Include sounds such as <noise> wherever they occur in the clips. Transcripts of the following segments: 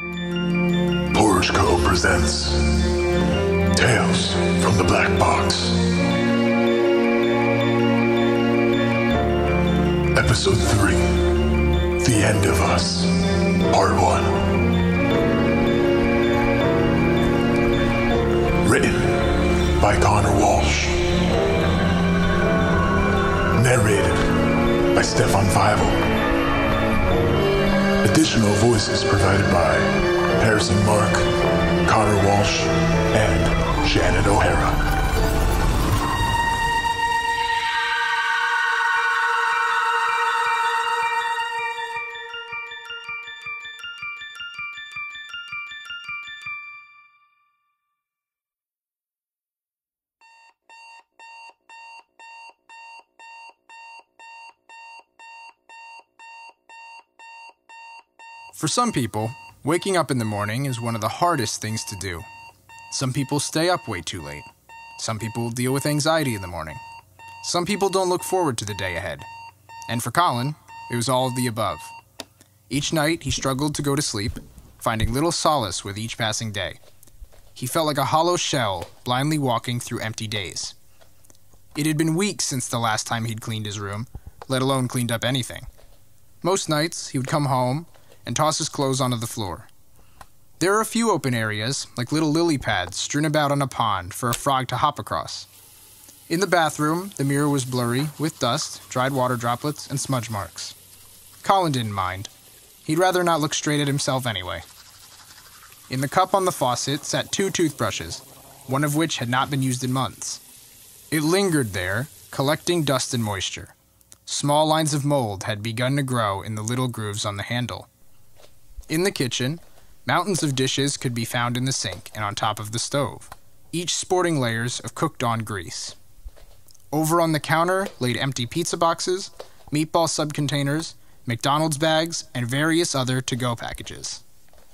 Porridge Co. presents Tales from the Black Box. Episode 3 The End of Us, Part 1. Written by Conor Walsh. Narrated by Stefan Feibel. Additional voices provided by Harrison Mark, Conor Walsh, and Shannon O'Hara. For some people, waking up in the morning is one of the hardest things to do. Some people stay up way too late. Some people deal with anxiety in the morning. Some people don't look forward to the day ahead. And for Colin, it was all of the above. Each night, he struggled to go to sleep, finding little solace with each passing day. He felt like a hollow shell, blindly walking through empty days. It had been weeks since the last time he'd cleaned his room, let alone cleaned up anything. Most nights, he would come home and toss his clothes onto the floor. There are a few open areas, like little lily pads strewn about on a pond for a frog to hop across. In the bathroom, the mirror was blurry with dust, dried water droplets, and smudge marks. Colin didn't mind. He'd rather not look straight at himself anyway. In the cup on the faucet sat two toothbrushes, one of which had not been used in months. It lingered there, collecting dust and moisture. Small lines of mold had begun to grow in the little grooves on the handle. In the kitchen, mountains of dishes could be found in the sink and on top of the stove, each sporting layers of cooked on grease. Over on the counter laid empty pizza boxes, meatball subcontainers, McDonald's bags, and various other to go packages.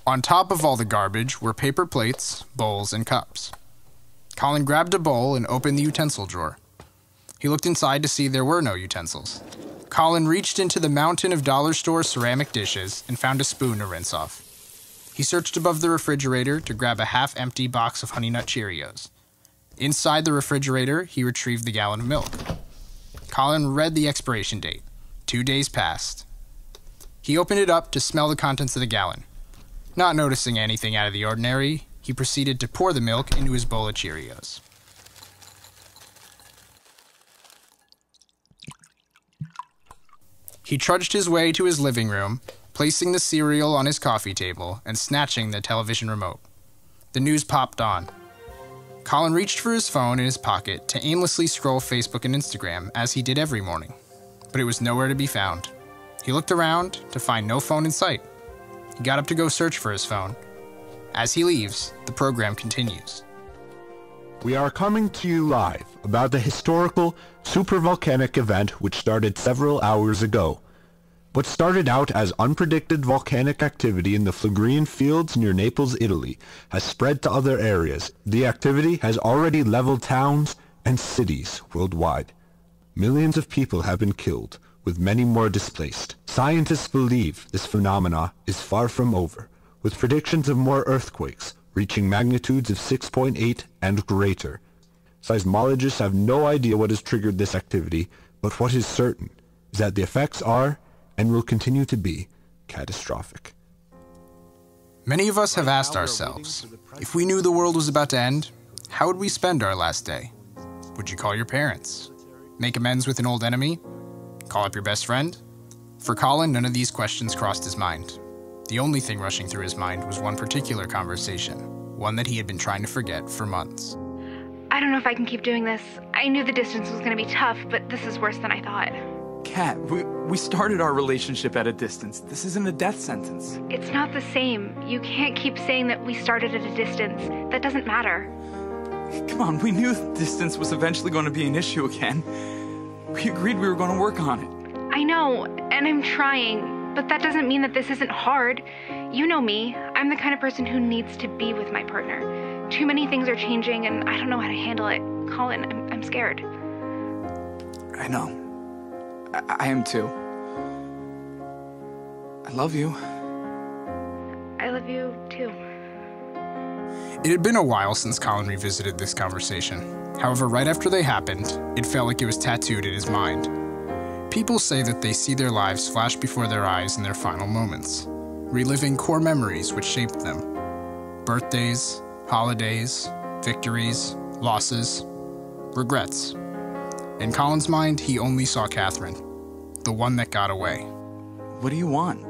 On top of all the garbage were paper plates, bowls, and cups. Colin grabbed a bowl and opened the utensil drawer. He looked inside to see there were no utensils. Colin reached into the mountain of dollar store ceramic dishes and found a spoon to rinse off. He searched above the refrigerator to grab a half empty box of Honey Nut Cheerios. Inside the refrigerator, he retrieved the gallon of milk. Colin read the expiration date. Two days passed. He opened it up to smell the contents of the gallon. Not noticing anything out of the ordinary, he proceeded to pour the milk into his bowl of Cheerios. He trudged his way to his living room, placing the cereal on his coffee table and snatching the television remote. The news popped on. Colin reached for his phone in his pocket to aimlessly scroll Facebook and Instagram as he did every morning, but it was nowhere to be found. He looked around to find no phone in sight. He got up to go search for his phone. As he leaves, the program continues. We are coming to you live about the historical supervolcanic event which started several hours ago. What started out as unpredicted volcanic activity in the Phlegrean fields near Naples, Italy, has spread to other areas. The activity has already leveled towns and cities worldwide. Millions of people have been killed, with many more displaced. Scientists believe this phenomena is far from over, with predictions of more earthquakes, reaching magnitudes of 6.8 and greater. Seismologists have no idea what has triggered this activity, but what is certain is that the effects are, and will continue to be, catastrophic. Many of us have asked ourselves if we knew the world was about to end, how would we spend our last day? Would you call your parents? Make amends with an old enemy? Call up your best friend? For Colin, none of these questions crossed his mind. The only thing rushing through his mind was one particular conversation, one that he had been trying to forget for months. I don't know if I can keep doing this. I knew the distance was going to be tough, but this is worse than I thought. Kat, we, we started our relationship at a distance. This isn't a death sentence. It's not the same. You can't keep saying that we started at a distance. That doesn't matter. Come on, we knew distance was eventually going to be an issue again. We agreed we were going to work on it. I know, and I'm trying, but that doesn't mean that this isn't hard. You know me. I'm the kind of person who needs to be with my partner. Too many things are changing, and I don't know how to handle it. Colin, I'm, I'm scared. I know. I, I am too. I love you. I love you too. It had been a while since Colin revisited this conversation. However, right after they happened, it felt like it was tattooed in his mind. People say that they see their lives flash before their eyes in their final moments, reliving core memories which shaped them birthdays, holidays, victories, losses, regrets. In Colin's mind, he only saw Catherine, the one that got away. What do you want?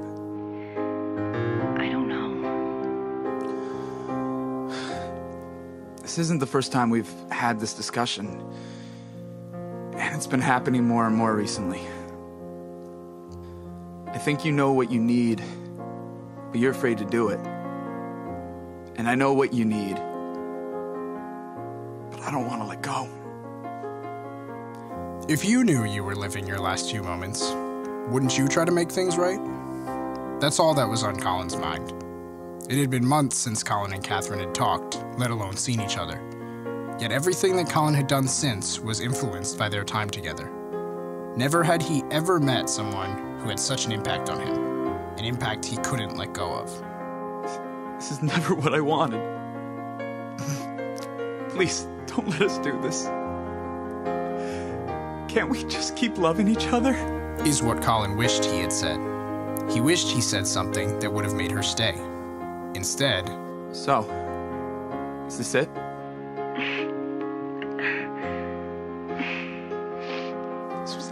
I don't know. This isn't the first time we've had this discussion. And it's been happening more and more recently. I think you know what you need, but you're afraid to do it. And I know what you need, but I don't want to let go. If you knew you were living your last few moments, wouldn't you try to make things right? That's all that was on Colin's mind. It had been months since Colin and Catherine had talked, let alone seen each other. Yet everything that Colin had done since was influenced by their time together. Never had he ever met someone who had such an impact on him, an impact he couldn't let go of. This is never what I wanted. Please, don't let us do this. Can't we just keep loving each other? Is what Colin wished he had said. He wished he said something that would have made her stay. Instead, So, is this it?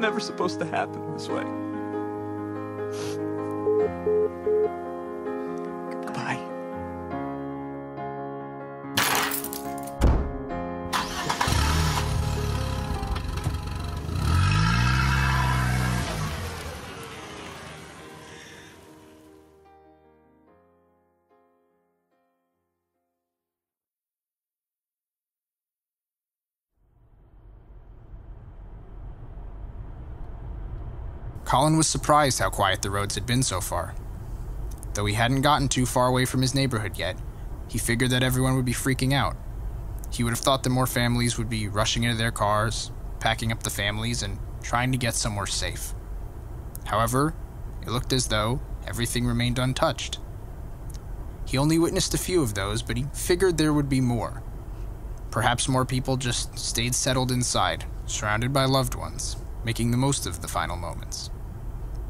Never supposed to happen this way. Colin was surprised how quiet the roads had been so far. Though he hadn't gotten too far away from his neighborhood yet, he figured that everyone would be freaking out. He would have thought that more families would be rushing into their cars, packing up the families, and trying to get somewhere safe. However, it looked as though everything remained untouched. He only witnessed a few of those, but he figured there would be more. Perhaps more people just stayed settled inside, surrounded by loved ones, making the most of the final moments.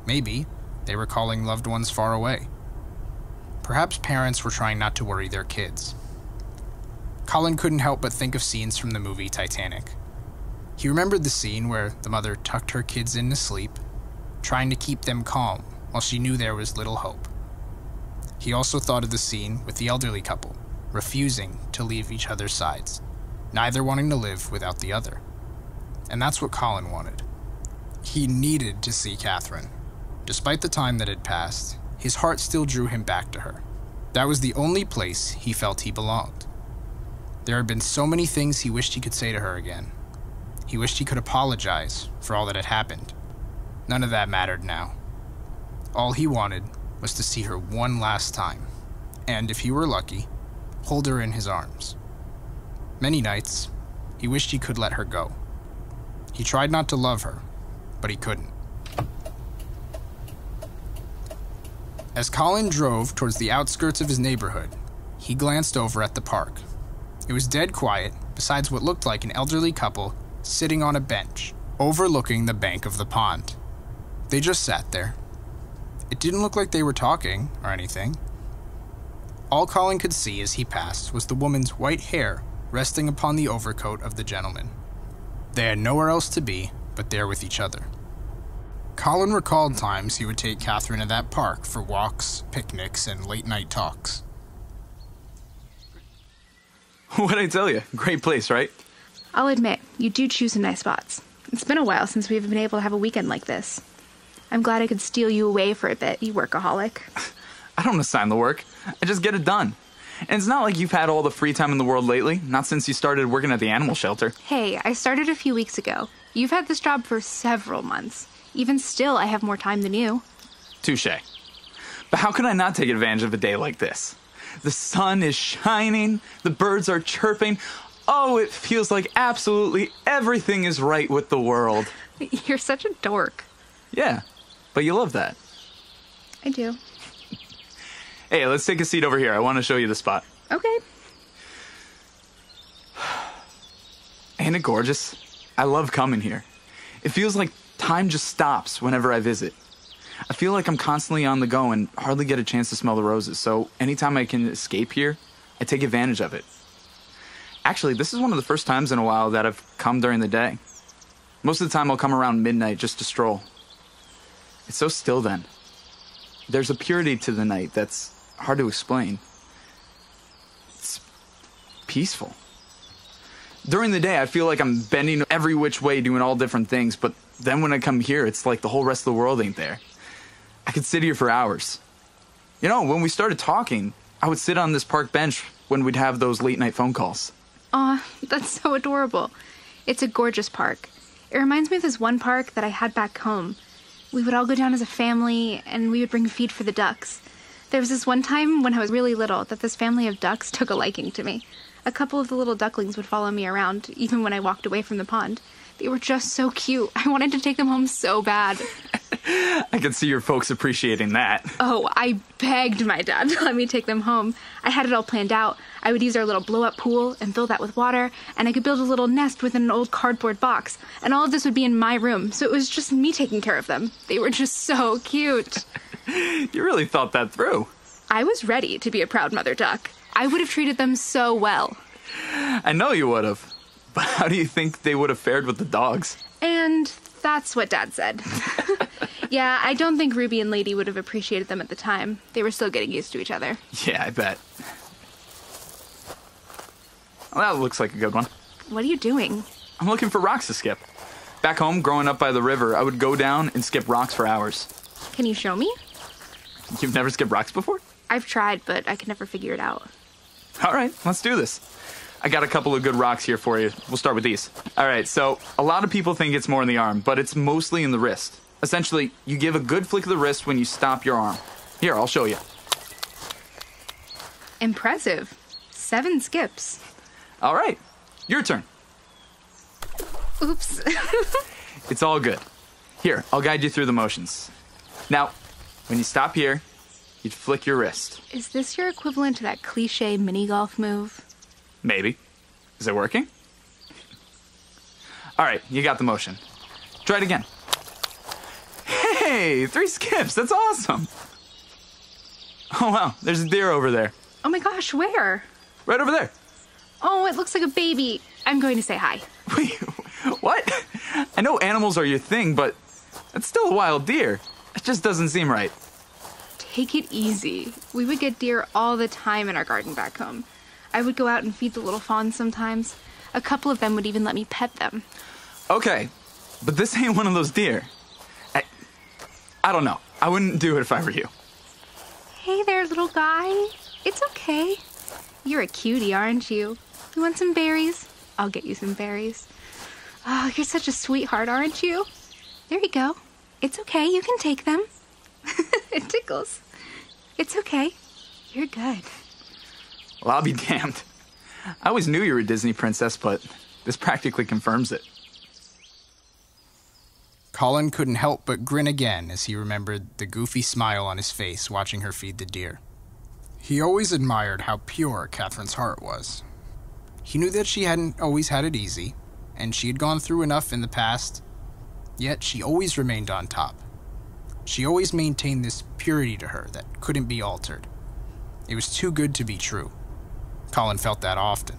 Maybe they were calling loved ones far away. Perhaps parents were trying not to worry their kids. Colin couldn't help but think of scenes from the movie Titanic. He remembered the scene where the mother tucked her kids in to sleep, trying to keep them calm while she knew there was little hope. He also thought of the scene with the elderly couple, refusing to leave each other's sides, neither wanting to live without the other. And that's what Colin wanted. He needed to see Catherine. Despite the time that had passed, his heart still drew him back to her. That was the only place he felt he belonged. There had been so many things he wished he could say to her again. He wished he could apologize for all that had happened. None of that mattered now. All he wanted was to see her one last time, and if he were lucky, hold her in his arms. Many nights, he wished he could let her go. He tried not to love her, but he couldn't. As Colin drove towards the outskirts of his neighborhood, he glanced over at the park. It was dead quiet, besides what looked like an elderly couple sitting on a bench, overlooking the bank of the pond. They just sat there. It didn't look like they were talking or anything. All Colin could see as he passed was the woman's white hair resting upon the overcoat of the gentleman. They had nowhere else to be but there with each other. Colin recalled times he would take Catherine to that park for walks, picnics, and late night talks. <laughs> What'd I tell you? Great place, right? I'll admit, you do choose some nice spots. It's been a while since we've been able to have a weekend like this. I'm glad I could steal you away for a bit, you workaholic. <laughs> I don't assign the work. I just get it done. And it's not like you've had all the free time in the world lately, not since you started working at the animal shelter. Hey, I started a few weeks ago. You've had this job for several months. Even still, I have more time than you. Touche. But how can I not take advantage of a day like this? The sun is shining, the birds are chirping. Oh, it feels like absolutely everything is right with the world. <laughs> You're such a dork. Yeah, but you love that. I do. Hey, let's take a seat over here. I want to show you the spot. Okay. Ain't it gorgeous? I love coming here. It feels like time just stops whenever I visit. I feel like I'm constantly on the go and hardly get a chance to smell the roses, so anytime I can escape here, I take advantage of it. Actually, this is one of the first times in a while that I've come during the day. Most of the time, I'll come around midnight just to stroll. It's so still then. There's a purity to the night that's hard to explain. It's peaceful. During the day, I feel like I'm bending every which way, doing all different things, but then when I come here, it's like the whole rest of the world ain't there. I could sit here for hours. You know, when we started talking, I would sit on this park bench when we'd have those late night phone calls. Aw, <laughs> that's so adorable. It's a gorgeous park. It reminds me of this one park that I had back home. We would all go down as a family and we would bring feed for the ducks. There was this one time when I was really little that this family of ducks <laughs> took a liking to me. A couple of the little ducklings would follow me around, even when I walked away from the pond. They were just so cute. <laughs> I wanted to take them home so bad. I could see your folks appreciating that. Oh, I begged my dad to <laughs> let me take them home. I had it all planned out. I would use our little blow up pool and fill that with water, and I could build a little nest within an old cardboard box. And all of this would be in my room, so it was just me taking care of them. They were just so cute. <laughs> You really thought that through. I was ready to be a proud mother duck. I would have treated them so well. I know you would have. But how do you think they would have fared with the dogs? And that's what Dad said. <laughs> yeah, I don't think Ruby and Lady would have appreciated them at the time. They were still getting used to each other. Yeah, I bet. Well, that looks like a good one. What are you doing? I'm looking for rocks to skip. Back home, growing up by the river, I would go down and skip rocks for hours. Can you show me? You've never skipped rocks before? I've tried, but I could never figure it out. <laughs> All right, let's do this. I got a couple of good rocks here for you. We'll start with these. All right, so a lot of people think it's more in the arm, but it's mostly in the wrist. Essentially, you give a good flick of the wrist when you stop your arm. Here, I'll show you. Impressive. Seven skips. All right, your turn. Oops. <laughs> It's all good. Here, I'll guide you through the motions. Now, when you stop here, you'd flick your wrist. Is this your equivalent to that cliche mini golf move? Maybe. Is it working? All right, you got the motion. Try it again. Hey, three skips. That's awesome. Oh, wow. There's a deer over there. Oh my gosh, where? Right over there. Oh, it looks like a baby. I'm going to say hi. Wait, what? I know animals are your thing, but it's still a wild deer. It just doesn't seem right. Take it easy. We would get deer all the time in our garden back home. I would go out and feed the little fawns sometimes. A couple of them would even let me pet them. Okay, but this <laughs> ain't one of those deer. I, I don't know. I wouldn't do it if I were you. Hey there, little guy. It's okay. You're a cutie, aren't you? You want some berries? I'll get you some berries. Oh, you're such a sweetheart, aren't you? There you go. It's okay. You can take them. <laughs> it tickles. It's okay. You're good. Well, I'll be damned. I always knew you were a Disney princess, but this practically confirms it. Colin couldn't help but grin again as he remembered the goofy smile on his face watching her feed the deer. He always admired how pure Catherine's heart was. He knew that she hadn't always had it easy, and she had gone through enough in the past, yet she always remained on top. She always maintained this purity to her that couldn't be altered. It was too good to be true. Colin felt that often.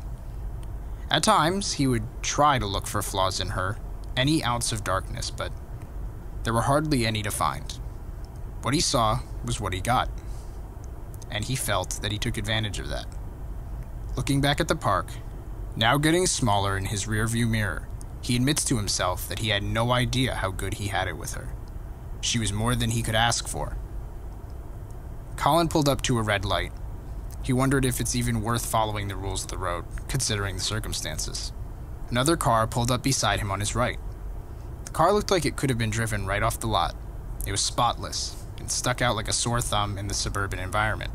At times, he would try to look for flaws in her, any ounce of darkness, but there were hardly any to find. What he saw was what he got, and he felt that he took advantage of that. Looking back at the park, now getting smaller in his rearview mirror, he admits to himself that he had no idea how good he had it with her. She was more than he could ask for. Colin pulled up to a red light. He wondered if it's even worth following the rules of the road, considering the circumstances. Another car pulled up beside him on his right. The car looked like it could have been driven right off the lot. It was spotless and stuck out like a sore thumb in the suburban environment.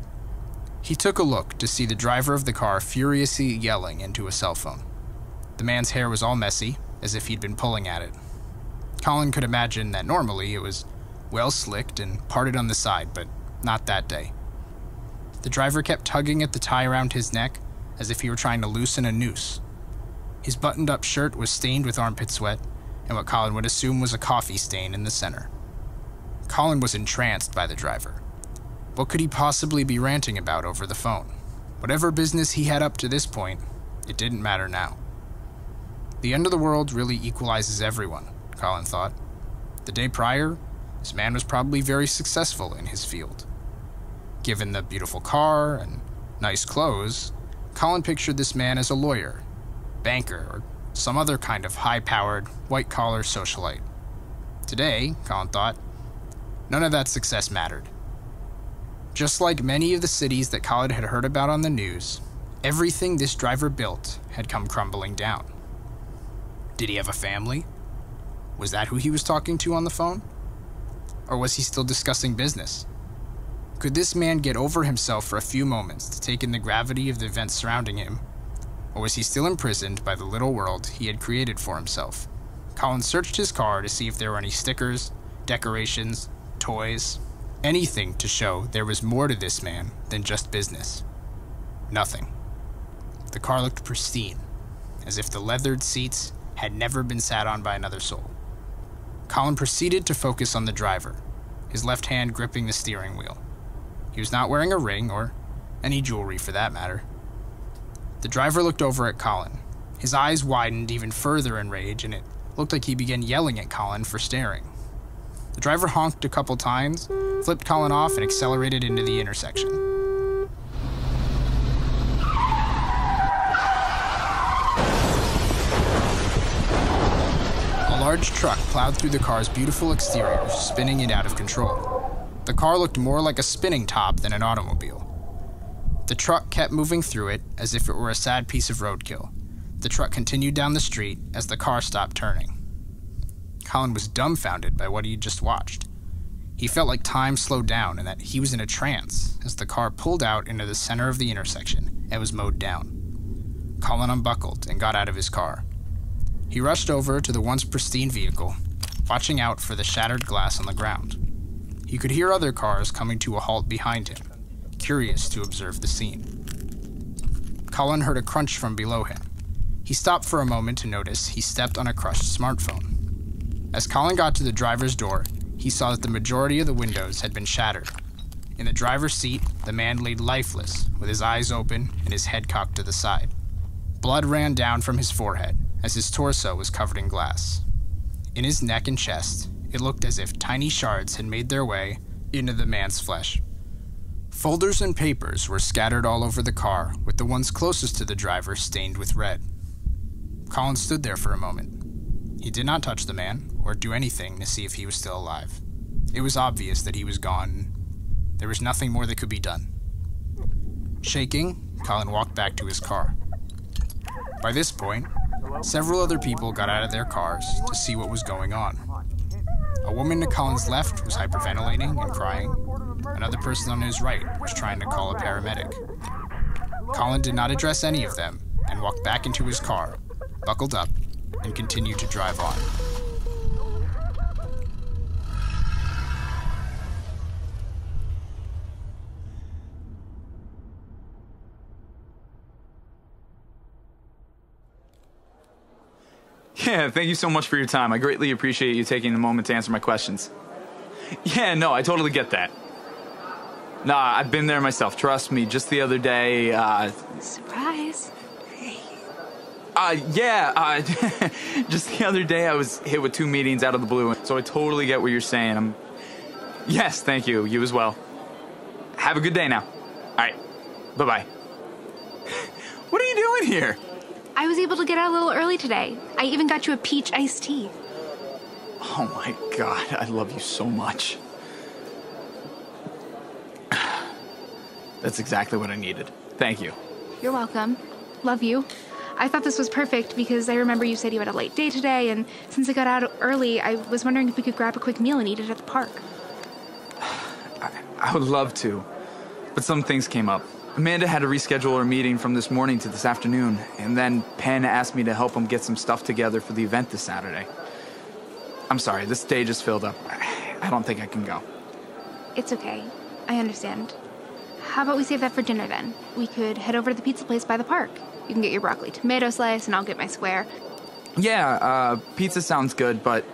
He took a look to see the driver of the car furiously yelling into a cell phone. The man's hair was all messy, as if he'd been pulling at it. Colin could imagine that normally it was well slicked and parted on the side, but not that day. The driver kept tugging at the tie around his neck as if he were trying to loosen a noose. His buttoned up shirt was stained with armpit sweat, and what Colin would assume was a coffee stain in the center. Colin was entranced by the driver. What could he possibly be ranting about over the phone? Whatever business he had up to this point, it didn't matter now. The end of the world really equalizes everyone, Colin thought. The day prior, this man was probably very successful in his field. Given the beautiful car and nice clothes, Colin pictured this man as a lawyer, banker, or some other kind of high powered, white collar socialite. Today, Colin thought, none of that success mattered. Just like many of the cities that Colin had heard about on the news, everything this driver built had come crumbling down. Did he have a family? Was that who he was talking to on the phone? Or was he still discussing business? Could this man get over himself for a few moments to take in the gravity of the events surrounding him? Or was he still imprisoned by the little world he had created for himself? Colin searched his car to see if there were any stickers, decorations, toys, anything to show there was more to this man than just business. Nothing. The car looked pristine, as if the leathered seats had never been sat on by another soul. Colin proceeded to focus on the driver, his left hand gripping the steering wheel. He was not wearing a ring, or any jewelry for that matter. The driver looked over at Colin. His eyes widened even further in rage, and it looked like he began yelling at Colin for staring. The driver honked a couple times, flipped Colin off, and accelerated into the intersection. Large truck plowed through the car's beautiful exterior, spinning it out of control. The car looked more like a spinning top than an automobile. The truck kept moving through it as if it were a sad piece of roadkill. The truck continued down the street as the car stopped turning. Colin was dumbfounded by what he had just watched. He felt like time slowed down and that he was in a trance as the car pulled out into the center of the intersection and was mowed down. Colin unbuckled and got out of his car. He rushed over to the once pristine vehicle, watching out for the shattered glass on the ground. He could hear other cars coming to a halt behind him, curious to observe the scene. Colin heard a crunch from below him. He stopped for a moment to notice he stepped on a crushed smartphone. As Colin got to the driver's door, he saw that the majority of the windows had been shattered. In the driver's seat, the man lay lifeless, with his eyes open and his head cocked to the side. Blood ran down from his forehead as his torso was covered in glass. In his neck and chest, it looked as if tiny shards had made their way into the man's flesh. Folders and papers were scattered all over the car, with the ones closest to the driver stained with red. Colin stood there for a moment. He did not touch the man or do anything to see if he was still alive. It was obvious that he was gone. There was nothing more that could be done. Shaking, Colin walked back to his car. By this point, several other people got out of their cars to see what was going on. A woman to Colin's left was hyperventilating and crying. Another person on his right was trying to call a paramedic. Colin did not address any of them and walked back into his car, buckled up, and continued to drive on. Yeah, thank you so much for your time. I greatly appreciate you taking the moment to answer my questions. Yeah, no, I totally get that. Nah, I've been there myself. Trust me. Just the other day, uh, Surprise. uh, yeah, uh, <laughs> just the other day I was hit with two meetings out of the blue, so I totally get what you're saying. I'm, yes, thank you. You as well. Have a good day now. All right, bye bye. <laughs> what are you doing here? I was able to get out a little early today. I even got you a peach iced tea. Oh my god, I love you so much. That's exactly what I needed. Thank you. You're welcome. Love you. I thought this was perfect because I remember you said you had a late day today, and since I got out early, I was wondering if we could grab a quick meal and eat it at the park. I would love to, but some things came up. Amanda had to reschedule her meeting from this morning to this afternoon, and then Penn asked me to help him get some stuff together for the event this Saturday. I'm sorry, this day just filled up. I don't think I can go. It's okay. I understand. How about we save that for dinner then? We could head over to the pizza place by the park. You can get your broccoli tomato slice, and I'll get my square. Yeah, uh, pizza sounds good, but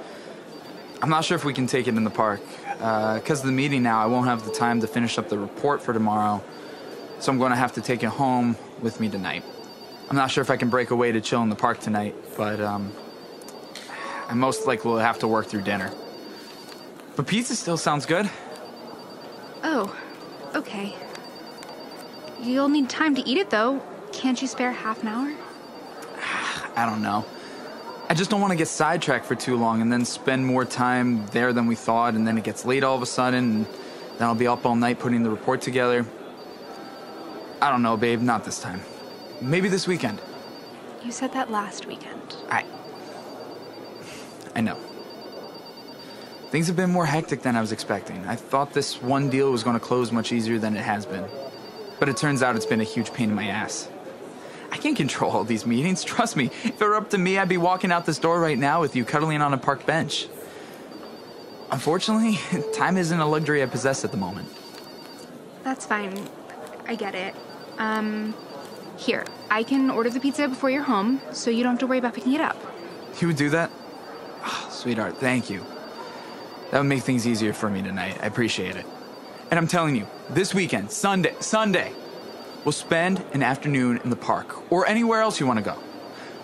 I'm not sure if we can take it in the park. Because uh, of the meeting now, I won't have the time to finish up the report for tomorrow. So I'm going to have to take it home with me tonight. I'm not sure if I can break away to chill in the park tonight, but um, I most likely will have to work through dinner. But pizza still sounds good. Oh, okay. You'll need time to eat it, though. Can't you spare half an hour? <sighs> I don't know. I just don't want to get sidetracked for too long and then spend more time there than we thought, and then it gets late all of a sudden, and then I'll be up all night putting the report together. I don't know, babe, not this time. Maybe this weekend. You said that last weekend. I. I know. Things have been more hectic than I was expecting. I thought this one deal was going to close much easier than it has been. But it turns out it's been a huge pain in my ass. I can't control all these meetings. <laughs> Trust me, if it were up to me, I'd be walking out this door right now with you cuddling on a park bench. Unfortunately, <laughs> time isn't a luxury I possess at the moment. That's fine. I get it. Um, here, I can order the pizza before you're home, so you don't have to worry about picking it up. You would do that? Oh, sweetheart, thank you. That would make things easier for me tonight. I appreciate it. And I'm telling you, this weekend, Sunday, Sunday, we'll spend an afternoon in the park or anywhere else you want to go.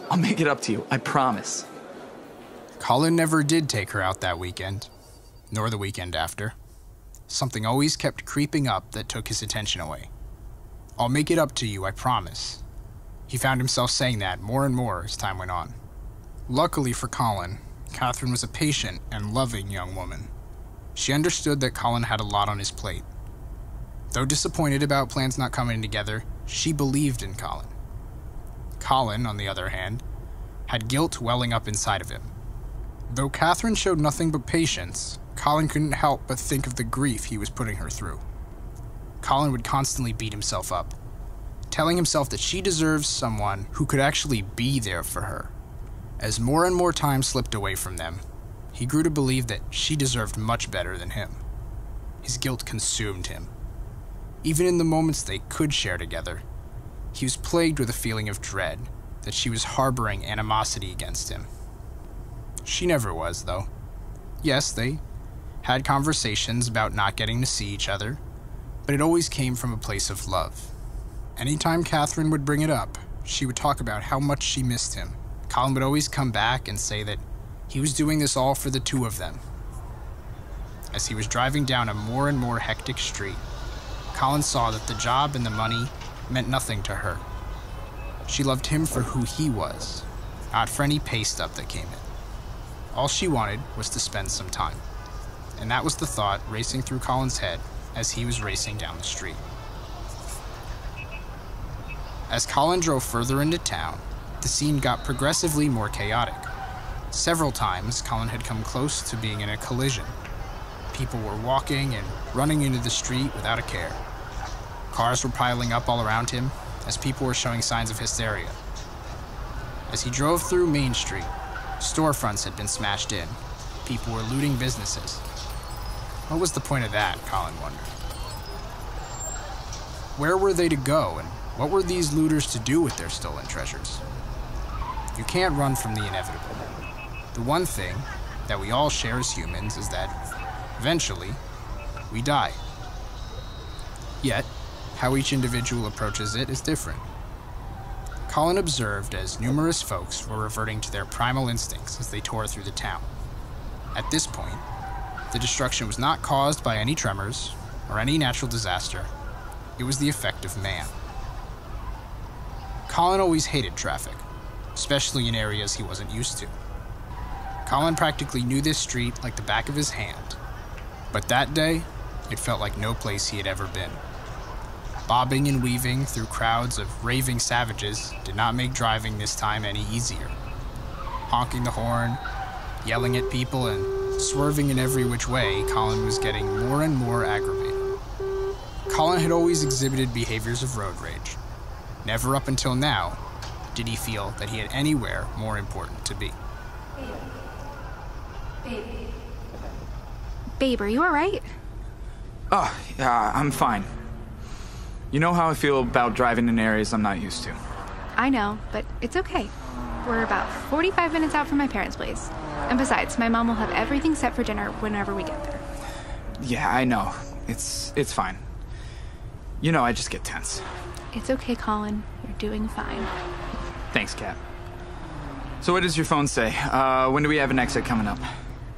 I'll make it up to you, I promise. Colin never did take her out that weekend, nor the weekend after. Something always kept creeping up that took his attention away. I'll make it up to you, I promise. He found himself saying that more and more as time went on. Luckily for Colin, Catherine was a patient and loving young woman. She understood that Colin had a lot on his plate. Though disappointed about plans not coming together, she believed in Colin. Colin, on the other hand, had guilt welling up inside of him. Though Catherine showed nothing but patience, Colin couldn't help but think of the grief he was putting her through. Colin would constantly beat himself up, telling himself that she deserves someone who could actually be there for her. As more and more time slipped away from them, he grew to believe that she deserved much better than him. His guilt consumed him. Even in the moments they could share together, he was plagued with a feeling of dread that she was harboring animosity against him. She never was, though. Yes, they had conversations about not getting to see each other, but it always came from a place of love. Anytime Catherine would bring it up, she would talk about how much she missed him. Colin would always come back and say that he was doing this all for the two of them. As he was driving down a more and more hectic street, Colin saw that the job and the money meant nothing to her. She loved him for who he was, not for any pay stub that came in. All she wanted was to spend some time. And that was the thought racing through Colin's head as he was racing down the street. As Colin drove further into town, the scene got progressively more chaotic. Several times, Colin had come close to being in a collision. People were walking and running into the street without a care. Cars were piling up all around him as people were showing signs of hysteria. As he drove through Main Street, storefronts had been smashed in. People were looting businesses. What was the point of that, Colin wondered. Where were they to go, and what were these looters to do with their stolen treasures? You can't run from the inevitable. The one thing that we all share as humans is that, eventually, we die. Yet, how each individual approaches it is different. Colin observed as numerous folks were reverting to their primal instincts as they tore through the town. At this point, the destruction was not caused by any tremors or any natural disaster, it was the effect of man. Colin always hated traffic, especially in areas he wasn't used to. Colin practically knew this street like the back of his hand. But that day, it felt like no place he had ever been. Bobbing and weaving through crowds of raving savages did not make driving this time any easier. Honking the horn, yelling at people, and swerving in every which way, Colin was getting more and more aggravated. Colin had always exhibited behaviors of road rage. Never up until now did he feel that he had anywhere more important to be. Babe. Babe, are you alright? Oh, yeah, I'm fine. You know how I feel about driving in areas I'm not used to. I know, but it's okay. We're about 45 minutes out from my parents' place. And besides, my mom will have everything set for dinner whenever we get there. Yeah, I know. It's it's fine. You know, I just get tense. It's okay, Colin. You're doing fine. Thanks, Kat. So what does your phone say? Uh, when do we have an exit coming up?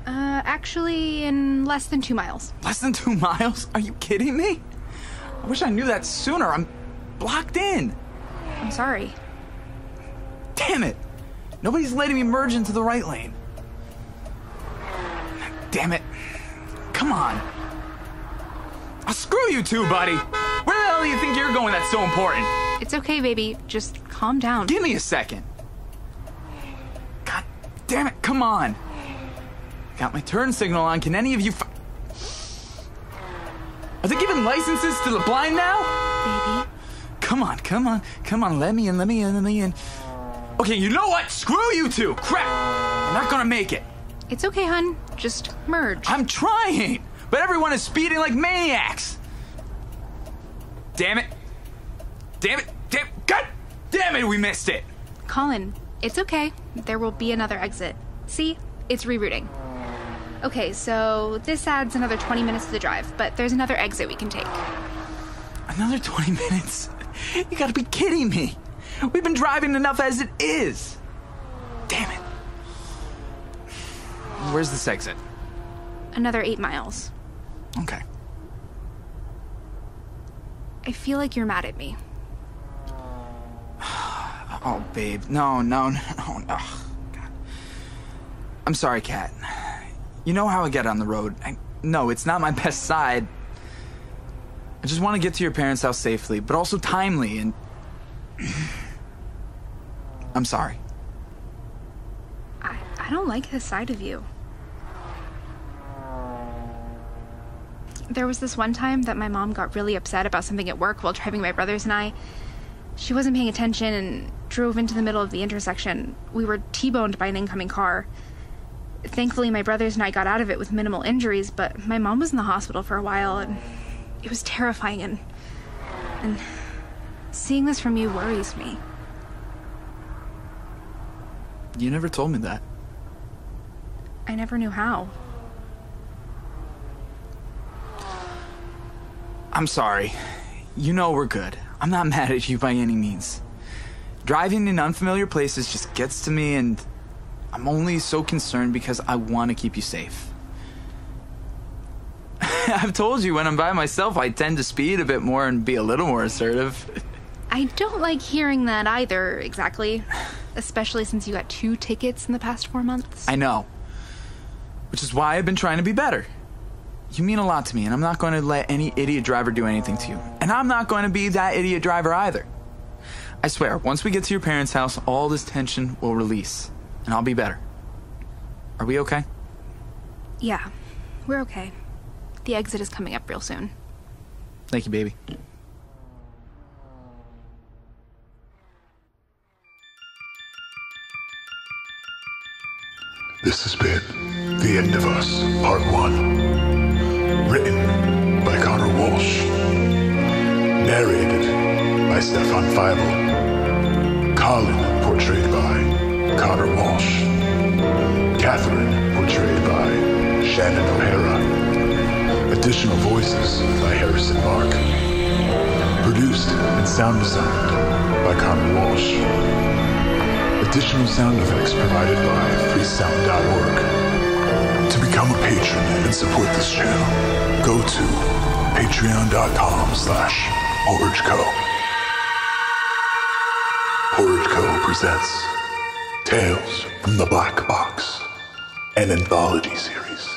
Uh, actually, in less than two miles. Less than two <laughs> miles? Are you kidding me? I wish I knew that sooner. I'm blocked in. I'm sorry. Damn it! Nobody's letting me merge into the right lane. Damn it. Come on. Oh, screw you too, buddy. Where the hell do you think you're going that's so important? It's okay, baby. Just calm down. Give me a second. God damn it, come on. Got my turn signal on. Can any of you. F- Are they giving licenses to the blind now? Baby. Come on, come on, come on. Let me in, let me in, let me in. Okay, you know what? Screw you two. Crap. I'm not gonna make it. It's okay, hun. Just merge. I'm trying, but everyone is speeding like maniacs. Damn it. Damn it. Damn. God damn it, we missed it. Colin, it's okay. There will be another exit. See? It's rerouting. Okay, so this adds another 20 minutes to the drive, but there's another exit we can take. Another 20 <laughs> minutes? You gotta be kidding me. We've been driving enough as it is. Damn it. Where's this exit? Another eight miles. Okay. I feel like you're mad at me. <sighs> Oh, babe. No, no, no, <laughs> no. no. God. I'm sorry, Kat. You know how I get on the road. I, no, it's not my <laughs> best side. I just want to get to your parents' house safely, but also timely, and. <sighs> I'm sorry. I, don't like this side of you. There was this one time that my mom got really upset about something at work while driving my brothers and I. She wasn't paying attention and drove into the middle of the intersection. We were T boned by an incoming car. Thankfully, my brothers and I got out of it with minimal injuries, but my mom was in the hospital for a while and it was terrifying and. and seeing this from you worries me. You never told me that. I never knew how. I'm sorry. You know we're good. I'm not <laughs> mad at you by any means. Driving in unfamiliar places just gets to me, and I'm only so concerned because I want to keep you safe. <laughs> I've told you when I'm by myself, I tend to speed a bit more and be a little more assertive. I don't like hearing that either, exactly. <sighs> Especially since you got two tickets in the past four months. I know. Which is why I've been trying to be better. You mean a lot to me, and I'm not going to let any idiot driver do anything to you. And I'm not going to be that idiot driver either. I swear, once we get to your parents' house, all this tension will release, and I'll be better. Are we okay? Yeah, we're okay. The exit is coming up real soon. Thank you, baby. This has been The End of Us, Part 1. Written by Conor Walsh. Narrated by Stefan Feibel. Colin, portrayed by Conor Walsh. Catherine, portrayed by Shannon O'Hara. Additional voices by Harrison Mark. Produced and sound designed by Conor Walsh. Additional sound effects provided by freesound.org. To become a patron and support this channel, go to patreon.com slash porridgeco. Porridgeco presents Tales from the Black Box, an anthology series.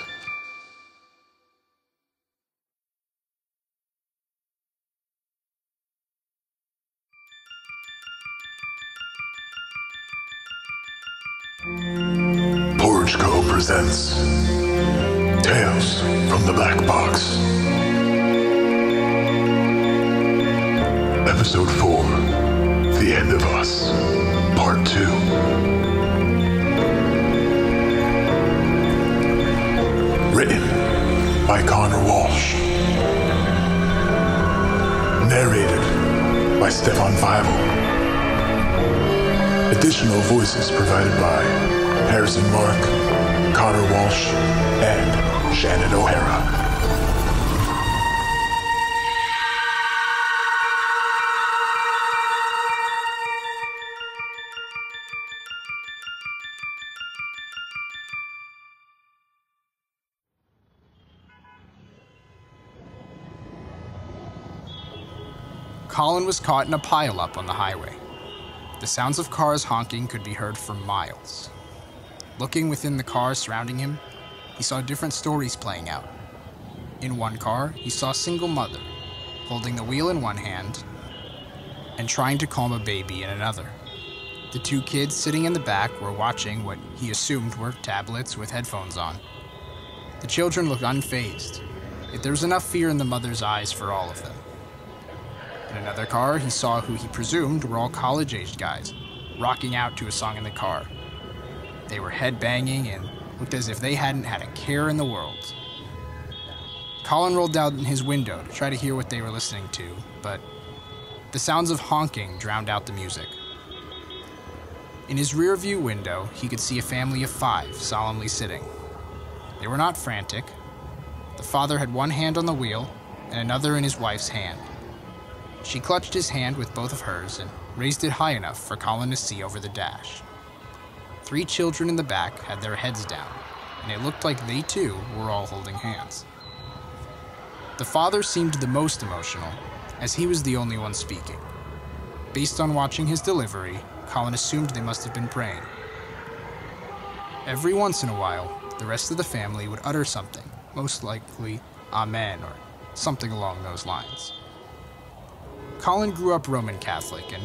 Was caught in a pileup on the highway. The sounds of cars honking could be heard for miles. Looking within the cars surrounding him, he saw different stories playing out. In one car, he saw a single mother, holding the wheel in one hand and trying to calm a baby in another. The two kids sitting in the back were watching what he assumed were tablets with headphones on. The children looked unfazed, yet there was enough fear in the mother's eyes for all of them. In another car, he saw who he presumed were all college aged guys, rocking out to a song in the car. They were headbanging and looked as if they hadn't had a care in the world. Colin rolled down his window to try to hear what they were listening to, but the sounds of honking drowned out the music. In his rearview window, he could see a family of five solemnly sitting. They were not frantic. The father had one hand on the wheel and another in his wife's hand. She clutched his hand with both of hers and raised it high enough for Colin to see over the dash. Three children in the back had their heads down, and it looked like they too were all holding hands. The father seemed the most emotional, as he was the only one speaking. Based on watching his delivery, Colin assumed they must have been praying. Every once in a while, the rest of the family would utter something, most likely Amen or something along those lines. Colin grew up Roman Catholic and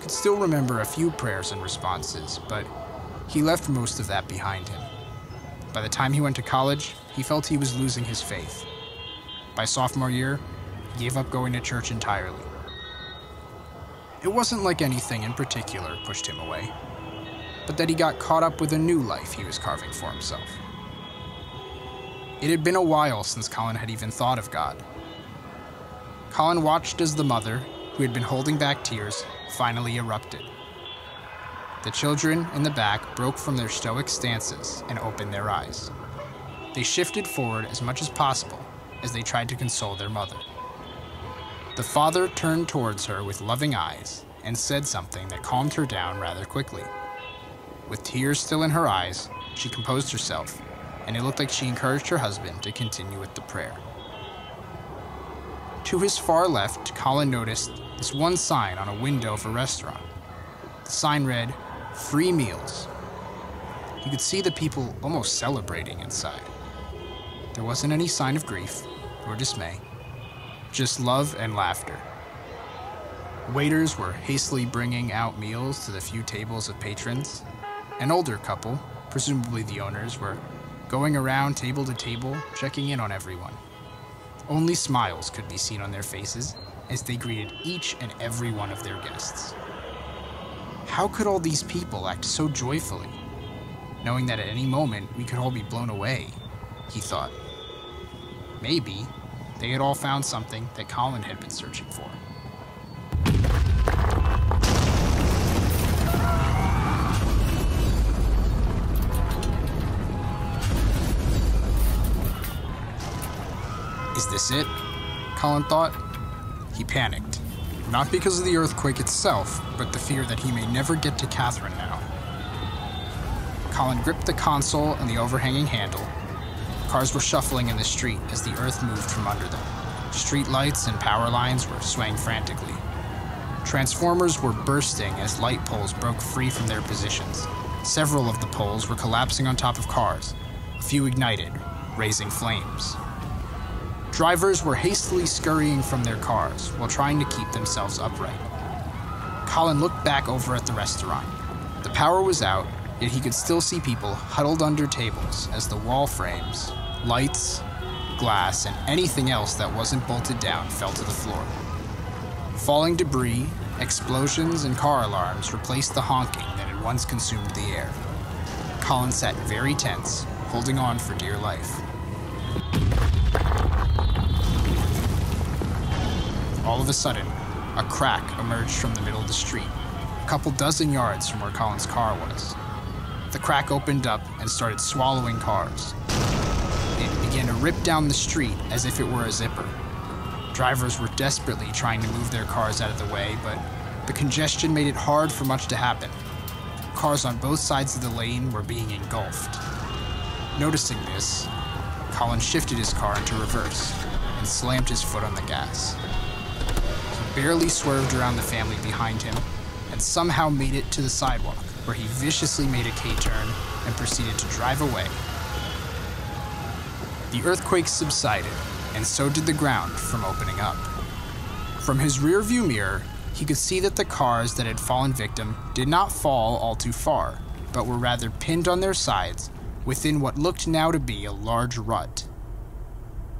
could still remember a few prayers and responses, but he left most of that behind him. By the time he went to college, he felt he was losing his faith. By sophomore year, he gave up going to church entirely. It wasn't like anything in particular pushed him away, but that he got caught up with a new life he was carving for himself. It had been a while since Colin had even thought of God. Colin watched as the mother, who had been holding back tears, finally erupted. The children in the back broke from their stoic stances and opened their eyes. They shifted forward as much as possible as they tried to console their mother. The father turned towards her with loving eyes and said something that calmed her down rather quickly. With tears still in her eyes, she composed herself, and it looked like she encouraged her husband to continue with the prayer. To his far left, Colin noticed this one sign on a window of a restaurant. The sign read, Free Meals. You could see the people almost celebrating inside. There wasn't any sign of grief or dismay, just love and laughter. Waiters were hastily bringing out meals to the few tables of patrons. An older couple, presumably the owners, were going around table to table, checking in on everyone. Only smiles could be seen on their faces as they greeted each and every one of their guests. How could all these people act so joyfully, knowing that at any moment we could all be blown away? He thought. Maybe they had all found something that Colin had been searching for. Is this it? Colin thought. He panicked. Not because of the earthquake itself, but the fear that he may never get to Catherine now. Colin gripped the console and the overhanging handle. Cars were shuffling in the street as the earth moved from under them. Street lights and power lines were swaying frantically. Transformers were bursting as light poles broke free from their positions. Several of the poles were collapsing on top of cars. A few ignited, raising flames. Drivers were hastily scurrying from their cars while trying to keep themselves upright. Colin looked back over at the restaurant. The power was out, yet he could still see people huddled under tables as the wall frames, lights, glass, and anything else that wasn't bolted down fell to the floor. Falling debris, explosions, and car alarms replaced the honking that had once consumed the air. Colin sat very tense, holding on for dear life. All of a sudden, a crack emerged from the middle of the street, a couple dozen yards from where Colin's car was. The crack opened up and started swallowing cars. It began to rip down the street as if it were a zipper. Drivers were desperately trying to move their cars out of the way, but the congestion made it hard for much to happen. Cars on both sides of the lane were being engulfed. Noticing this, Colin shifted his car into reverse and slammed his foot on the gas. Barely swerved around the family behind him and somehow made it to the sidewalk, where he viciously made a K turn and proceeded to drive away. The earthquake subsided, and so did the ground from opening up. From his rearview mirror, he could see that the cars that had fallen victim did not fall all too far, but were rather pinned on their sides within what looked now to be a large rut.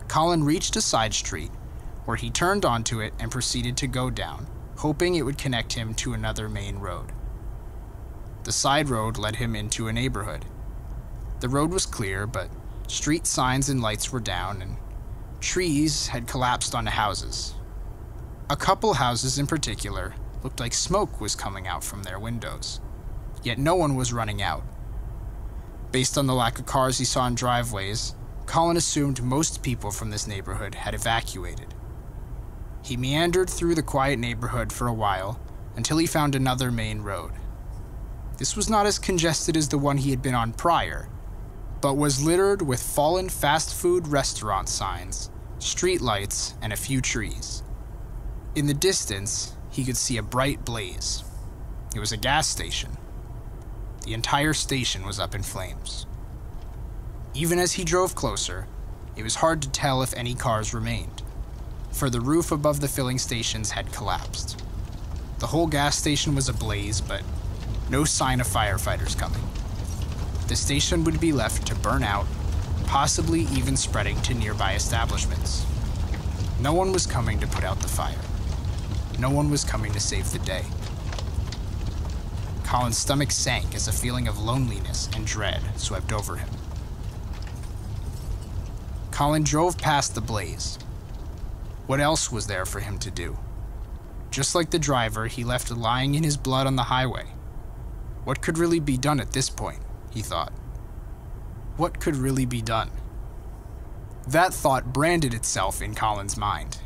Colin reached a side street, where he turned onto it and proceeded to go down, hoping it would connect him to another main road. The side road led him into a neighborhood. The road was clear, but street signs and lights were down, and trees had collapsed onto houses. A couple houses in particular looked like smoke was coming out from their windows, yet no one was running out. Based on the lack of cars he saw in driveways, Colin assumed most people from this neighborhood had evacuated. He meandered through the quiet neighborhood for a while until he found another main road. This was not as congested as the one he had been on prior, but was littered with fallen fast food restaurant signs, street lights, and a few trees. In the distance, he could see a bright blaze. It was a gas station. The entire station was up in flames. Even as he drove closer, it was hard to tell if any cars remained, for the roof above the filling stations had collapsed. The whole gas station was ablaze, but no sign of firefighters coming. The station would be left to burn out, possibly even spreading to nearby establishments. No one was coming to put out the fire. No one was coming to save the day. Colin's stomach sank as a feeling of loneliness and dread swept over him. Colin drove past the blaze. What else was there for him to do? Just like the driver, he left lying in his blood on the highway. What could really be done at this point? He thought. What could really be done? That thought branded itself in Colin's mind.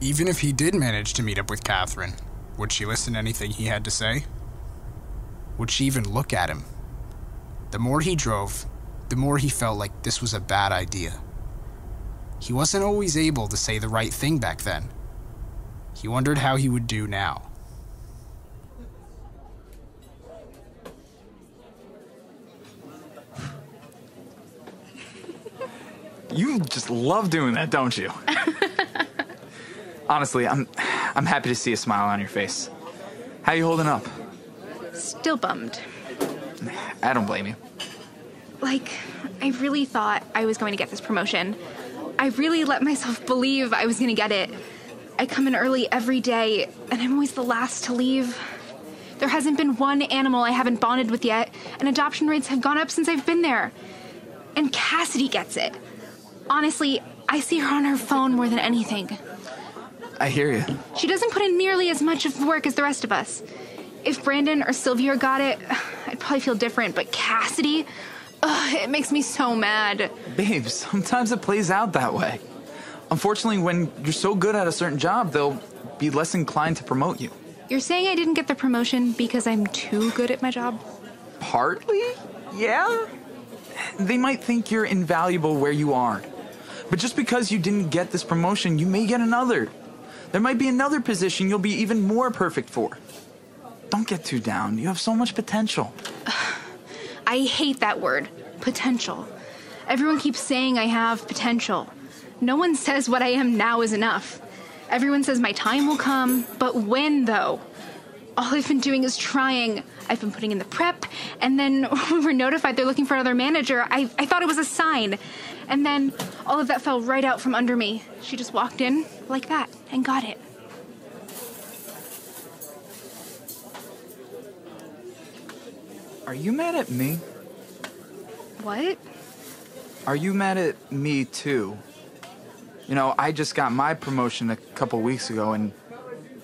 Even if he did manage to meet up with Catherine, would she listen to anything he had to say? Would she even look at him? The more he drove, the more he felt like this was a bad idea. He wasn't always able to say the right thing back then. He wondered how he would do now. You just love doing that, don't you? <laughs> Honestly, I'm I'm happy to see a smile on your face. How you holding up? Still bummed. I don't blame you. Like, I really thought I was going to get this promotion. I really let myself believe I was going to get it. I come in early every day, and I'm always the last to leave. There hasn't been one animal I haven't bonded with yet, and adoption rates have gone up since I've been there. And Cassidy gets it. Honestly, I see her on her phone more than anything. I hear you. She doesn't put in nearly as much of the work as the rest of us. If Brandon or Sylvia got it, <sighs> I'd probably feel different, but Cassidy, ugh, it makes me so mad. Babe, sometimes it plays out that way. Unfortunately, when you're so good at a certain job, they'll be less inclined to promote you. You're saying I didn't get the promotion because I'm too good at my job? Partly? Yeah. They might think you're invaluable where you are. But just because you didn't get this promotion, you may get another. There might be another position you'll be even more perfect for. Don't get too down. You have so much potential. I hate that word, potential. Everyone keeps saying I have potential. No one says what I am now is enough. Everyone says my time will come, but when though? All I've been doing is trying. I've been putting in the prep, and then <laughs> we were notified they're looking for another manager, I, I thought it was a sign. And then all of that fell right out from under me. She just walked in like that and got it. Are you mad at me? What? Are you mad at me too? You know, I just got my promotion a couple weeks ago, and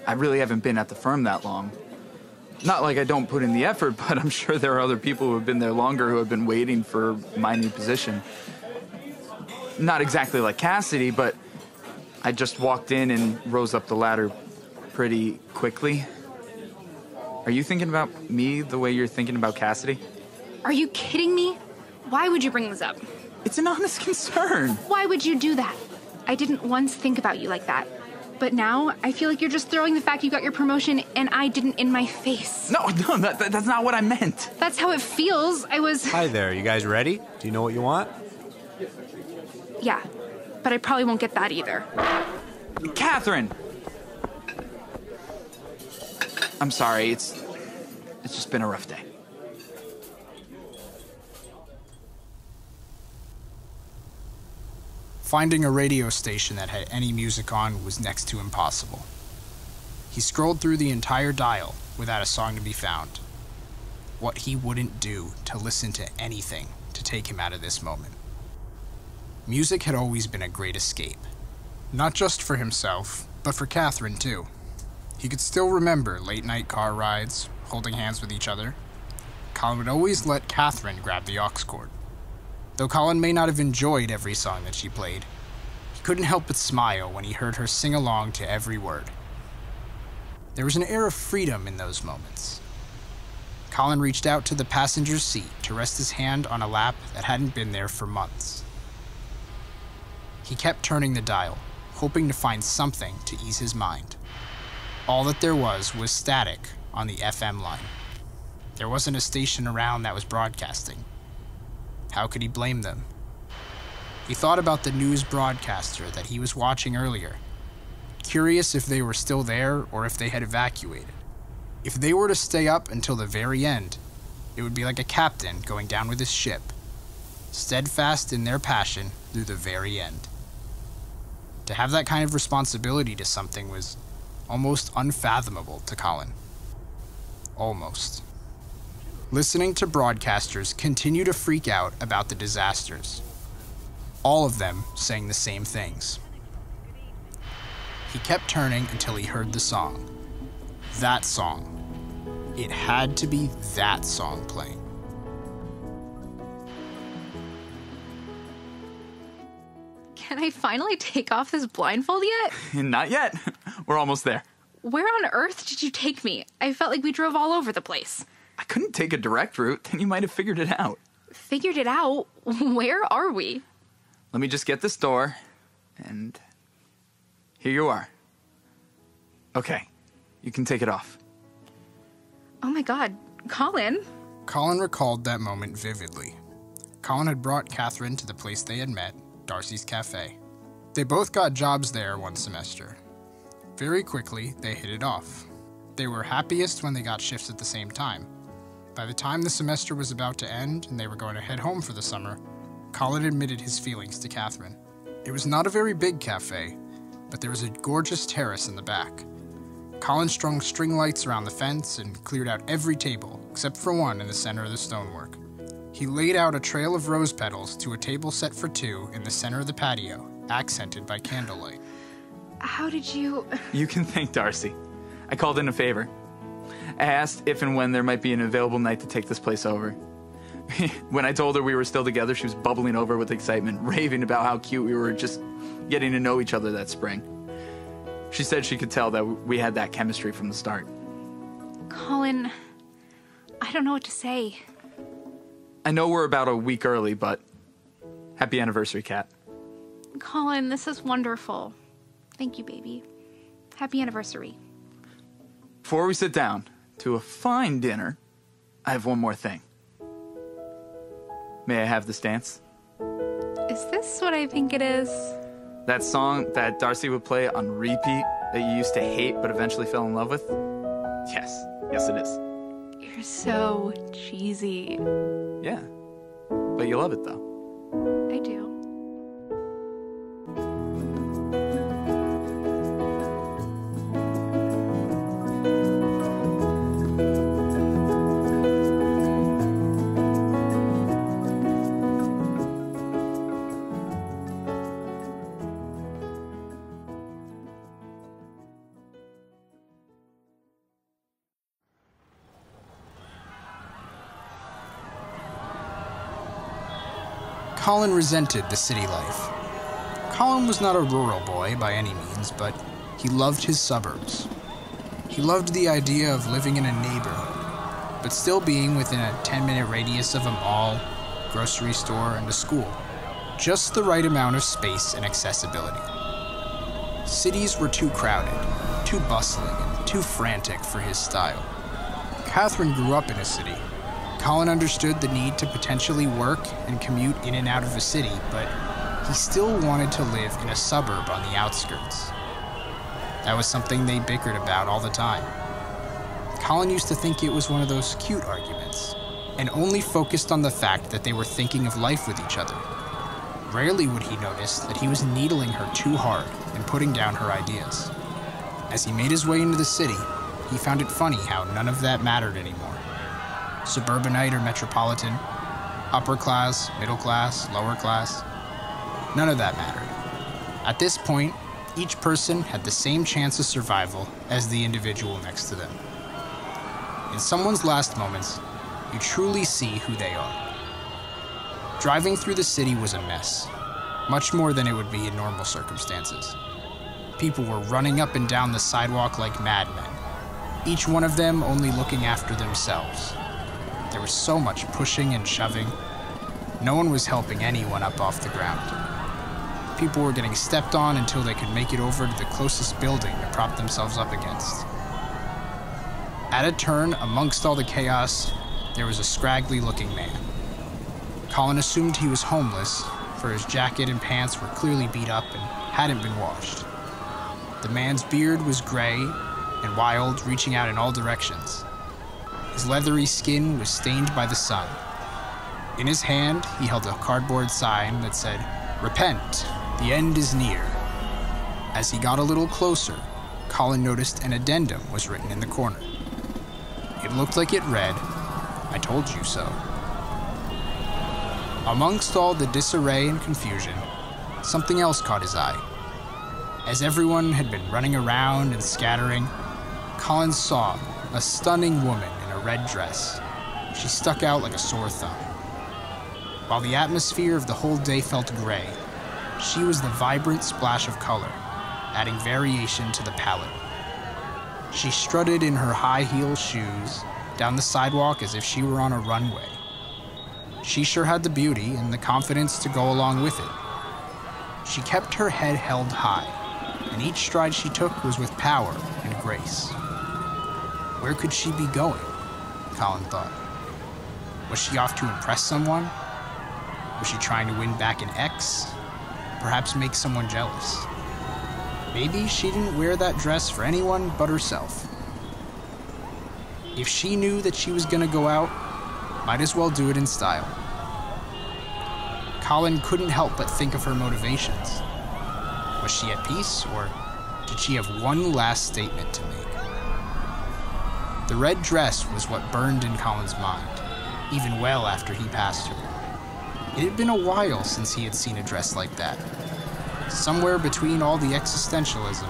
I really haven't been at the firm that long. Not like I don't put in the effort, <laughs> but I'm sure there are other people who have been there longer who have been waiting for my new position. Not exactly like Cassidy, but I just walked in and rose up the ladder pretty quickly. Are you thinking about me the way you're thinking about Cassidy? Are you kidding me? Why would you bring this up? It's an honest <laughs> concern. Why would you do that? I didn't once think about you like that. But now I feel like you're just throwing the fact you got your promotion and I didn't in my face. No, <laughs> no, that, that- that's not what I meant. That's how it feels. I was. Hi there, you guys ready? Do you know what you want? Yeah. But I probably won't get that either. Catherine! I'm sorry, it's it's just been a rough day. Finding a radio station that had any music on was next to impossible. He scrolled through the entire dial without a song to be found. What he wouldn't do to listen to anything to take him out of this moment. Music had always been a great escape. Not just for himself, but for Catherine too. He could still remember late night car rides, holding hands with each other. Colin would always let Catherine grab the aux cord. Though Colin may not have enjoyed every song that she played, he couldn't help but smile when he heard her sing along to every word. There was an air of freedom in those moments. Colin reached out to the passenger's seat to rest his hand on a lap that hadn't been there for months. He kept turning the dial, hoping to find something to ease his mind. All that there was was static on the FM line. There wasn't a station around that was broadcasting. How could he blame them? He thought about the news broadcaster that he was watching earlier, curious if they were still there or if they had evacuated. If they were to stay up until the very end, it would be like a captain going down with his ship, steadfast in their passion through the very end. To have that kind of responsibility to something was almost unfathomable to Colin. Almost. Listening to broadcasters continue to freak out about the disasters. All of them saying the same things. He kept turning until he heard the song. That song. It had to be that song playing. Can I finally take off this blindfold yet? <laughs> Not yet. <laughs> We're almost there. Where on earth did you take me? I felt like we drove all over the place. I couldn't take a direct route, then you might have figured it out. Figured it out. Where are we? Let me just get this door, and here you are. Okay, you can take it off. Oh my god, Colin. Colin recalled that moment vividly. Colin had brought Catherine to the place they had met, Darcy's Cafe. They both got jobs there one semester. Very quickly, they hit it off. They were happiest when they got shifts at the same time. By the time the semester was about to end and they were going to head home for the summer, Colin admitted his feelings to Catherine. It was not a very big cafe, but there was a gorgeous terrace in the back. Colin strung string lights around the fence and cleared out every table, except for one in the center of the stonework. He laid out a trail of rose petals to a table set for two in the center of the patio, accented by candlelight. How did you. You can thank Darcy. I called in a favor. I asked if and when there might be an available night to take this place over. <laughs> when I told her we were still together, she was bubbling over with excitement, raving about how cute we were just getting to know each other that spring. She said she could tell that we had that chemistry from the start. Colin. I don't know what to say. I know we're about a week early, but happy anniversary, Kat. Colin, this is wonderful. Thank you, baby. Happy anniversary. Before we sit down to a fine dinner, I have one more thing. May I have this dance? Is this what I think it is? That song that Darcy would play on repeat that you used to hate but eventually fell in love with? Yes, yes, it is. You're so cheesy. Yeah. But you love it though. Colin resented the city life. Colin was not a rural boy by any means, but he loved his suburbs. He loved the idea of living in a neighborhood, but still being within a 10 minute radius of a mall, grocery store, and a school. Just the right amount of space and accessibility. Cities were too crowded, too bustling, and too frantic for his style. Catherine grew up in a city. Colin understood the need to potentially work and commute in and out of a city, but he still wanted to live in a suburb on the outskirts. That was something they bickered about all the time. Colin used to think it was one of those cute arguments, and only focused on the fact that they were thinking of life with each other. Rarely would he notice that he was needling her too hard and putting down her ideas. As he made his way into the city, he found it funny how none of that mattered anymore. Suburbanite or metropolitan, upper class, middle class, lower class, none of that mattered. At this point, each person had the same chance of survival as the individual next to them. In someone's last moments, you truly see who they are. Driving through the city was a mess, much more than it would be in normal circumstances. People were running up and down the sidewalk like madmen, each one of them only looking after themselves. Was so much pushing and shoving. No one was helping anyone up off the ground. People were getting stepped on until they could make it over to the closest building to prop themselves up against. At a turn, amongst all the chaos, there was a scraggly looking man. Colin assumed he was homeless, for his jacket and pants were clearly beat up and hadn't been washed. The man's beard was gray and wild, reaching out in all directions. His leathery skin was stained by the sun. In his hand, he held a cardboard sign that said, Repent, the end is near. As he got a little closer, Colin noticed an addendum was written in the corner. It looked like it read, I told you so. Amongst all the disarray and confusion, something else caught his eye. As everyone had been running around and scattering, Colin saw a stunning woman a red dress. She stuck out like a sore thumb. While the atmosphere of the whole day felt gray, she was the vibrant splash of color, adding variation to the palette. She strutted in her high heel shoes down the sidewalk as if she were on a runway. She sure had the beauty and the confidence to go along with it. She kept her head held high, and each stride she took was with power and grace. Where could she be going? Colin thought. Was she off to impress someone? Was she trying to win back an ex? Perhaps make someone jealous? Maybe she didn't wear that dress for anyone but herself. If she knew that she was gonna go out, might as well do it in style. Colin couldn't help but think of her motivations. Was she at peace, or did she have one last statement to make? The red dress was what burned in Colin's mind, even well after he passed her. It had been a while since he had seen a dress like that. Somewhere between all the existentialism,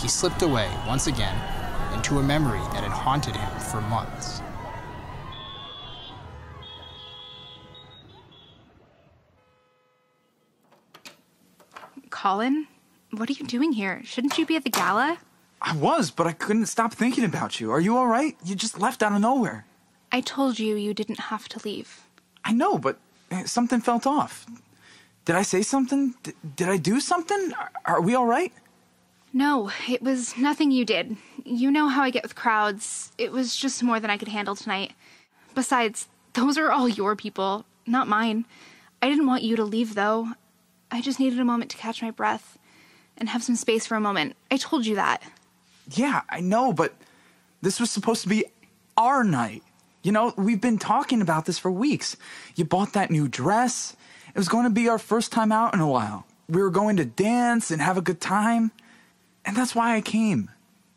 he slipped away, once again, into a memory that had haunted him for months. Colin, what are you doing here? Shouldn't you be at the gala? I was, but I couldn't stop thinking about you. Are you all right? You just left out of nowhere. I told you you didn't have to leave. I know, but eh, something felt off. Did I say something? D- did I do something? Are, are we all right? No, it was nothing you did. You know how I get with crowds. It was just more than I could handle tonight. Besides, those are all your people, not mine. I didn't want you to leave, though. I just needed a moment to catch my breath and have some space for a moment. I told you that. Yeah, I know, but this was supposed to be our night. You know, we've been talking about this for weeks. You bought that new dress. It was going to be our first time out in a while. We were going to dance and have a good time. And that's why I came.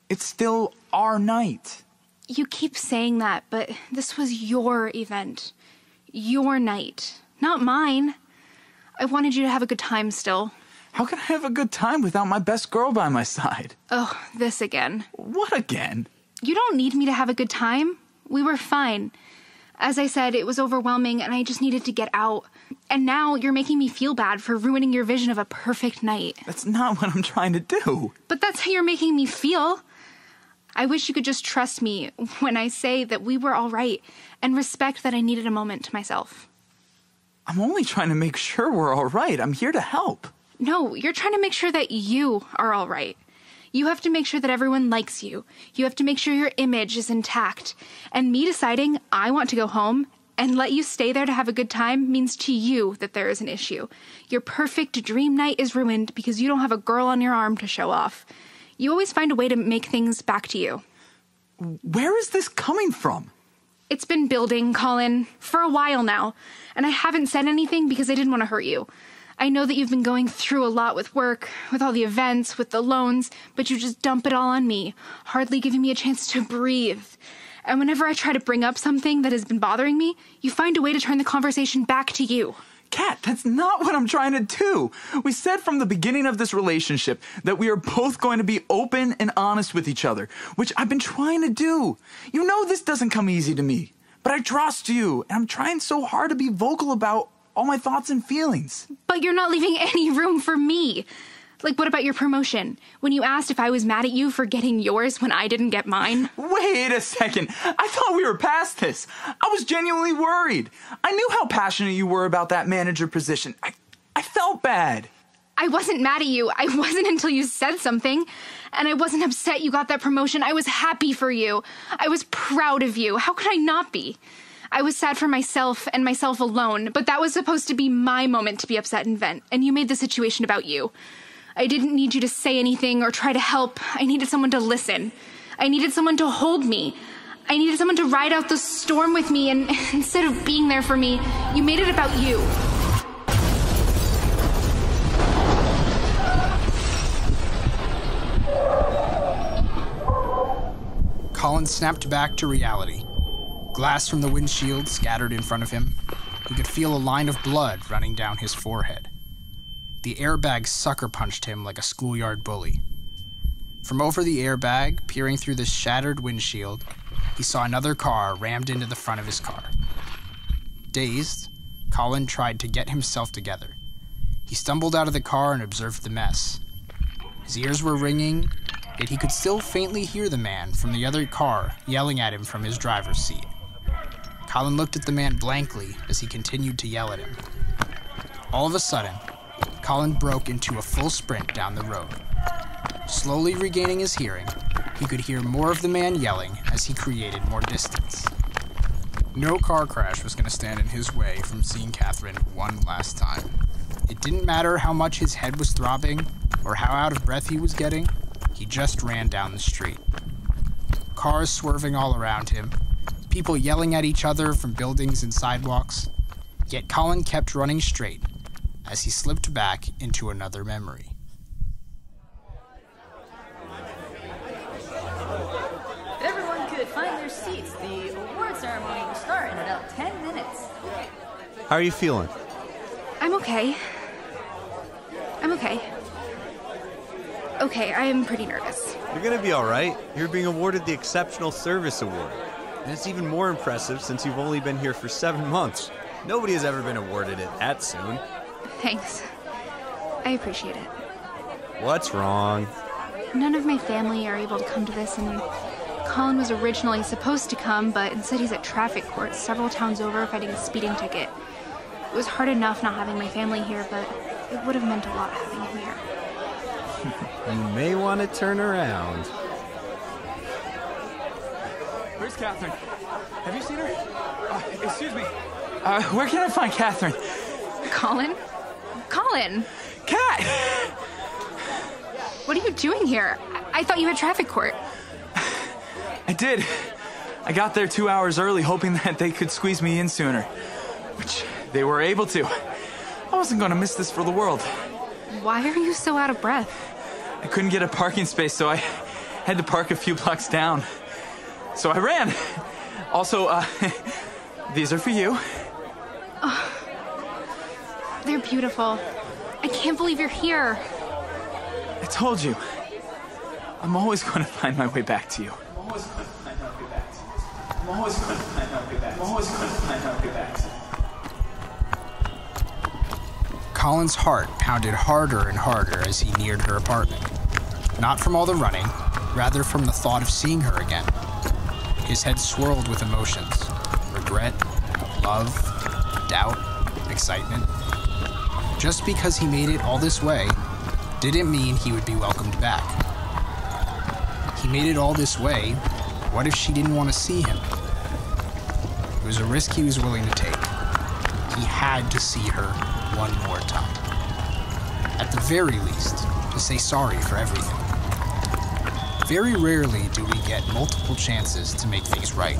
It's still our night. You keep saying that, but this was your event. Your night, not mine. I wanted you to have a good time still. How can I have a good time without my best girl by my side? Oh, this again. What again? You don't need me to have a good time. We were fine. As I said, it was overwhelming and I just needed to get out. And now you're making me feel bad for ruining your vision of a perfect night. That's not what I'm trying to do. But that's how you're making me feel. I wish you could just trust me when I say that we were all right and respect that I needed a moment to myself. I'm only trying to make sure we're all right. I'm here to help. No, you're trying to make sure that you are all right. You have to make sure that everyone likes you. You have to make sure your image is intact. And me deciding I want to go home and let you stay there to have a good time means to you that there is an issue. Your perfect dream night is ruined because you don't have a girl on your arm to show off. You always find a way to make things back to you. Where is this coming from? It's been building, Colin, for a while now, and I haven't said anything because I didn't want to hurt you. I know that you've been going through a lot with work, with all the events, with the loans, but you just dump it all on me, hardly giving me a chance to breathe. And whenever I try to bring up something that has been bothering me, you find a way to turn the conversation back to you. Kat, that's not what I'm trying to do. We said from the beginning of this relationship that we are both going to be open and honest with each other, which I've been trying to do. You know this doesn't come easy to me, but I trust you, and I'm trying so hard to be vocal about all my thoughts and feelings. But you're not leaving <laughs> any room for me. Like, what about your promotion? When you asked if I was mad at you for getting yours when I didn't get mine? <laughs> Wait a second. I thought we were past this. I was genuinely worried. I knew how passionate you were about that manager position. I, I felt bad. I wasn't mad at you. I <laughs> wasn't until you said something. And I wasn't upset you got that promotion. I was happy for you. I was proud of you. How could I not be? I was sad for myself and myself alone, but that was supposed to be my moment to be upset and vent, and you made the situation about you. I didn't need you to say anything or try to help. I needed someone to listen. I needed someone to hold me. I needed someone to ride out the storm with me, and <laughs> instead of being there for me, you made it about you. Colin snapped back to reality. Glass from the windshield scattered in front of him. He could feel a line of blood running down his forehead. The airbag sucker punched him like a schoolyard bully. From over the airbag, peering through the shattered windshield, he saw another car rammed into the front of his car. Dazed, Colin tried to get himself together. He stumbled out of the car and observed the mess. His ears were ringing, yet he could still faintly hear the man from the other car yelling at him from his driver's seat. Colin looked at the man blankly as he continued to yell at him. All of a sudden, Colin broke into a full sprint down the road. Slowly regaining his hearing, he could hear more of the man yelling as he created more distance. No car crash was going to stand in his way from seeing Catherine one last time. It didn't matter how much his head was throbbing or how out of breath he was getting, he just ran down the street. Cars swerving all around him, people yelling at each other from buildings and sidewalks. Yet Colin kept running straight as he slipped back into another memory. If everyone could find their seats, the award ceremony will start in about 10 minutes. How are you feeling? I'm okay. I'm okay. Okay, I am pretty nervous. You're gonna be alright. You're being awarded the Exceptional Service Award. And it's even more impressive since you've only been here for seven months. Nobody has ever been awarded it that soon. Thanks. I appreciate it. What's wrong? None of my family are able to come to this, and Colin was originally supposed to come, but instead he's at traffic court several towns over fighting a speeding ticket. It was hard enough not having my family here, but it would have meant a lot having him here. <laughs> You may want to turn around. Where's Catherine? Have you seen her? Uh, excuse me. Uh, where can I find Catherine? Colin? Colin! Cat! What are you doing here? I, I thought you had traffic court. I did. I got there two hours early, hoping that they could squeeze me in sooner, which they were able to. I wasn't going to miss this for the world. Why are you so out of breath? I couldn't get a parking space, so I had to park a few blocks down. So I ran. Also, uh, <laughs> these are for you. They're beautiful. I can't believe you're here. I told you. I'm always going to find my way back to you. I'm always going to find out. Get back. I'm always going to find out. Get back. Colin's heart pounded harder and harder as he neared her apartment. Not from all the running, rather from the thought of seeing her again. His head swirled with emotions regret, love, doubt, excitement. Just because he made it all this way didn't mean he would be welcomed back. He made it all this way. What if she didn't want to see him? It was a risk he was willing to take. He had to see her one more time. At the very least, to say sorry for everything. Very rarely do we get multiple chances to make things right.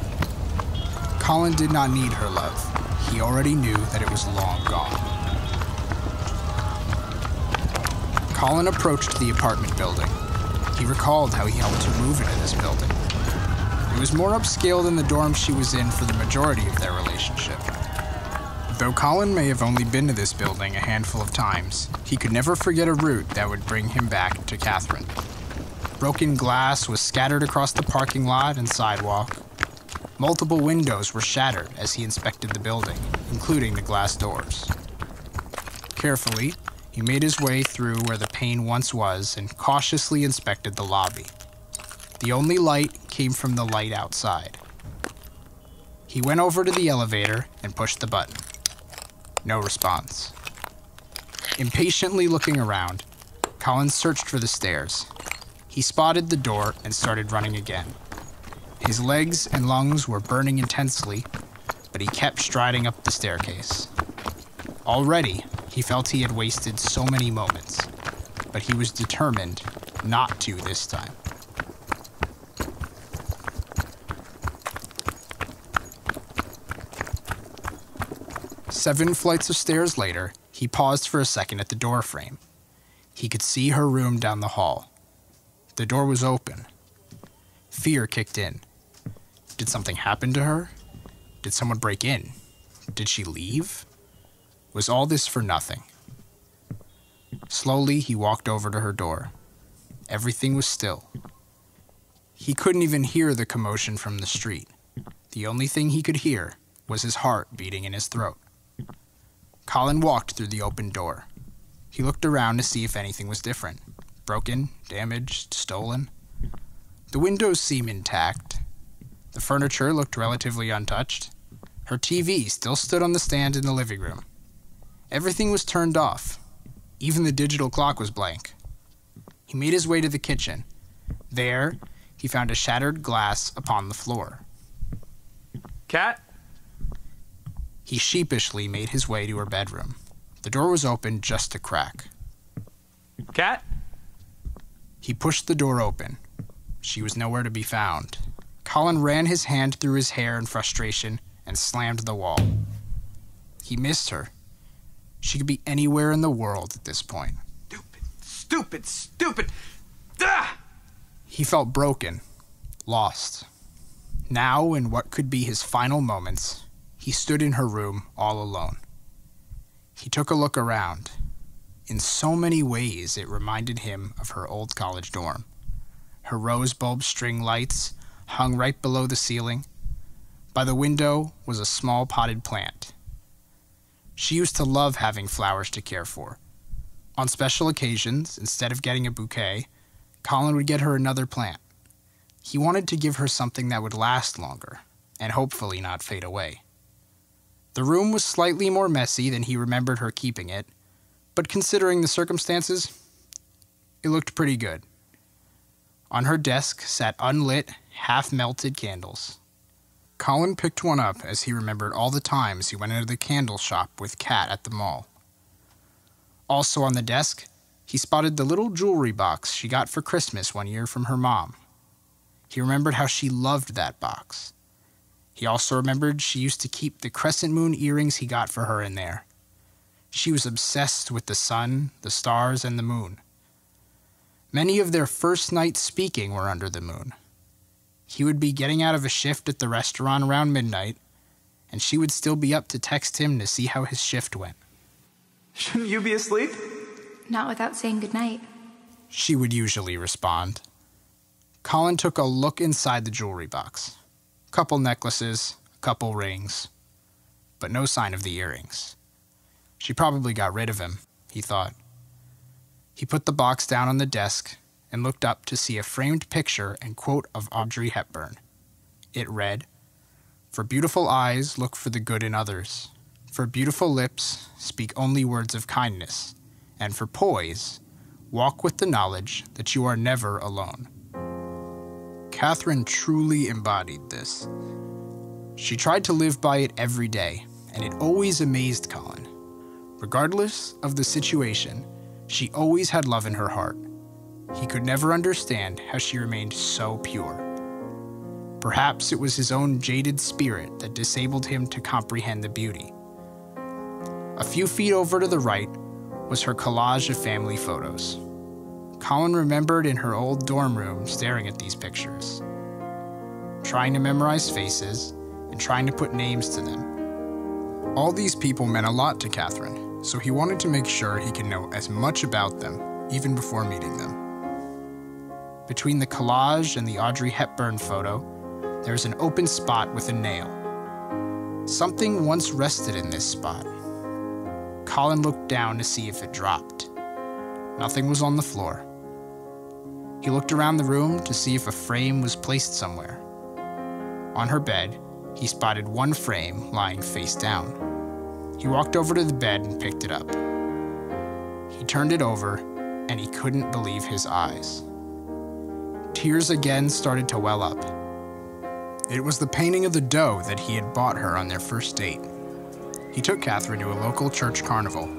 Colin did not need her love. He already knew that it was long gone. Colin approached the apartment building. He recalled how he helped her move into this building. It was more upscale than the dorm she was in for the majority of their relationship. Though Colin may have only been to this building a handful of times, he could never forget a route that would bring him back to Catherine. Broken glass was scattered across the parking lot and sidewalk. Multiple windows were shattered as he inspected the building, including the glass doors. Carefully, he made his way through where the pane once was and cautiously inspected the lobby. The only light came from the light outside. He went over to the elevator and pushed the button. No response. Impatiently looking around, Collins searched for the stairs. He spotted the door and started running again. His legs and lungs were burning intensely, but he kept striding up the staircase. Already, he felt he had wasted so many moments, but he was determined not to this time. Seven flights of stairs later, he paused for a second at the door frame. He could see her room down the hall. The door was open. Fear kicked in. Did something happen to her? Did someone break in? Did she leave? Was all this for nothing? Slowly, he walked over to her door. Everything was still. He couldn't even hear the commotion from the street. The only thing he could hear was his heart beating in his throat. Colin walked through the open door. He looked around to see if anything was different broken, damaged, stolen. The windows seemed intact. The furniture looked relatively untouched. Her TV still stood on the stand in the living room. Everything was turned off. Even the digital clock was blank. He made his way to the kitchen. There, he found a shattered glass upon the floor. Cat? He sheepishly made his way to her bedroom. The door was open just a crack. Cat? He pushed the door open. She was nowhere to be found. Colin ran his hand through his hair in frustration and slammed the wall. He missed her. She could be anywhere in the world at this point. Stupid, stupid, stupid. Ah! He felt broken, lost. Now, in what could be his final moments, he stood in her room all alone. He took a look around. In so many ways, it reminded him of her old college dorm. Her rose bulb string lights hung right below the ceiling. By the window was a small potted plant. She used to love having flowers to care for. On special occasions, instead of getting a bouquet, Colin would get her another plant. He wanted to give her something that would last longer, and hopefully not fade away. The room was slightly more messy than he remembered her keeping it, but considering the circumstances, it looked pretty good. On her desk sat unlit, half melted candles. Colin picked one up as he remembered all the times he went into the candle shop with Kat at the mall. Also on the desk, he spotted the little jewelry box she got for Christmas one year from her mom. He remembered how she loved that box. He also remembered she used to keep the crescent moon earrings he got for her in there. She was obsessed with the sun, the stars, and the moon. Many of their first nights speaking were under the moon. He would be getting out of a shift at the restaurant around midnight, and she would still be up to text him to see how his shift went. Shouldn't you be asleep? Not without saying goodnight. She would usually respond. Colin took a look inside the jewelry box. couple necklaces, a couple rings, but no sign of the earrings. She probably got rid of him, he thought. He put the box down on the desk and looked up to see a framed picture and quote of Audrey Hepburn. It read, For beautiful eyes, look for the good in others. For beautiful lips, speak only words of kindness. And for poise, walk with the knowledge that you are never alone. Catherine truly embodied this. She tried to live by it every day, and it always amazed Colin. Regardless of the situation, she always had love in her heart. He could never understand how she remained so pure. Perhaps it was his own jaded spirit that disabled him to comprehend the beauty. A few feet over to the right was her collage of family photos. Colin remembered in her old dorm room staring at these pictures, trying to memorize faces and trying to put names to them. All these people meant a lot to Catherine, so he wanted to make sure he could know as much about them even before meeting them. Between the collage and the Audrey Hepburn photo, there's an open spot with a nail. Something once rested in this spot. Colin looked down to see if it dropped. Nothing was on the floor. He looked around the room to see if a frame was placed somewhere. On her bed, he spotted one frame lying face down. He walked over to the bed and picked it up. He turned it over, and he couldn't believe his eyes. Tears again started to well up. It was the painting of the doe that he had bought her on their first date. He took Catherine to a local church carnival.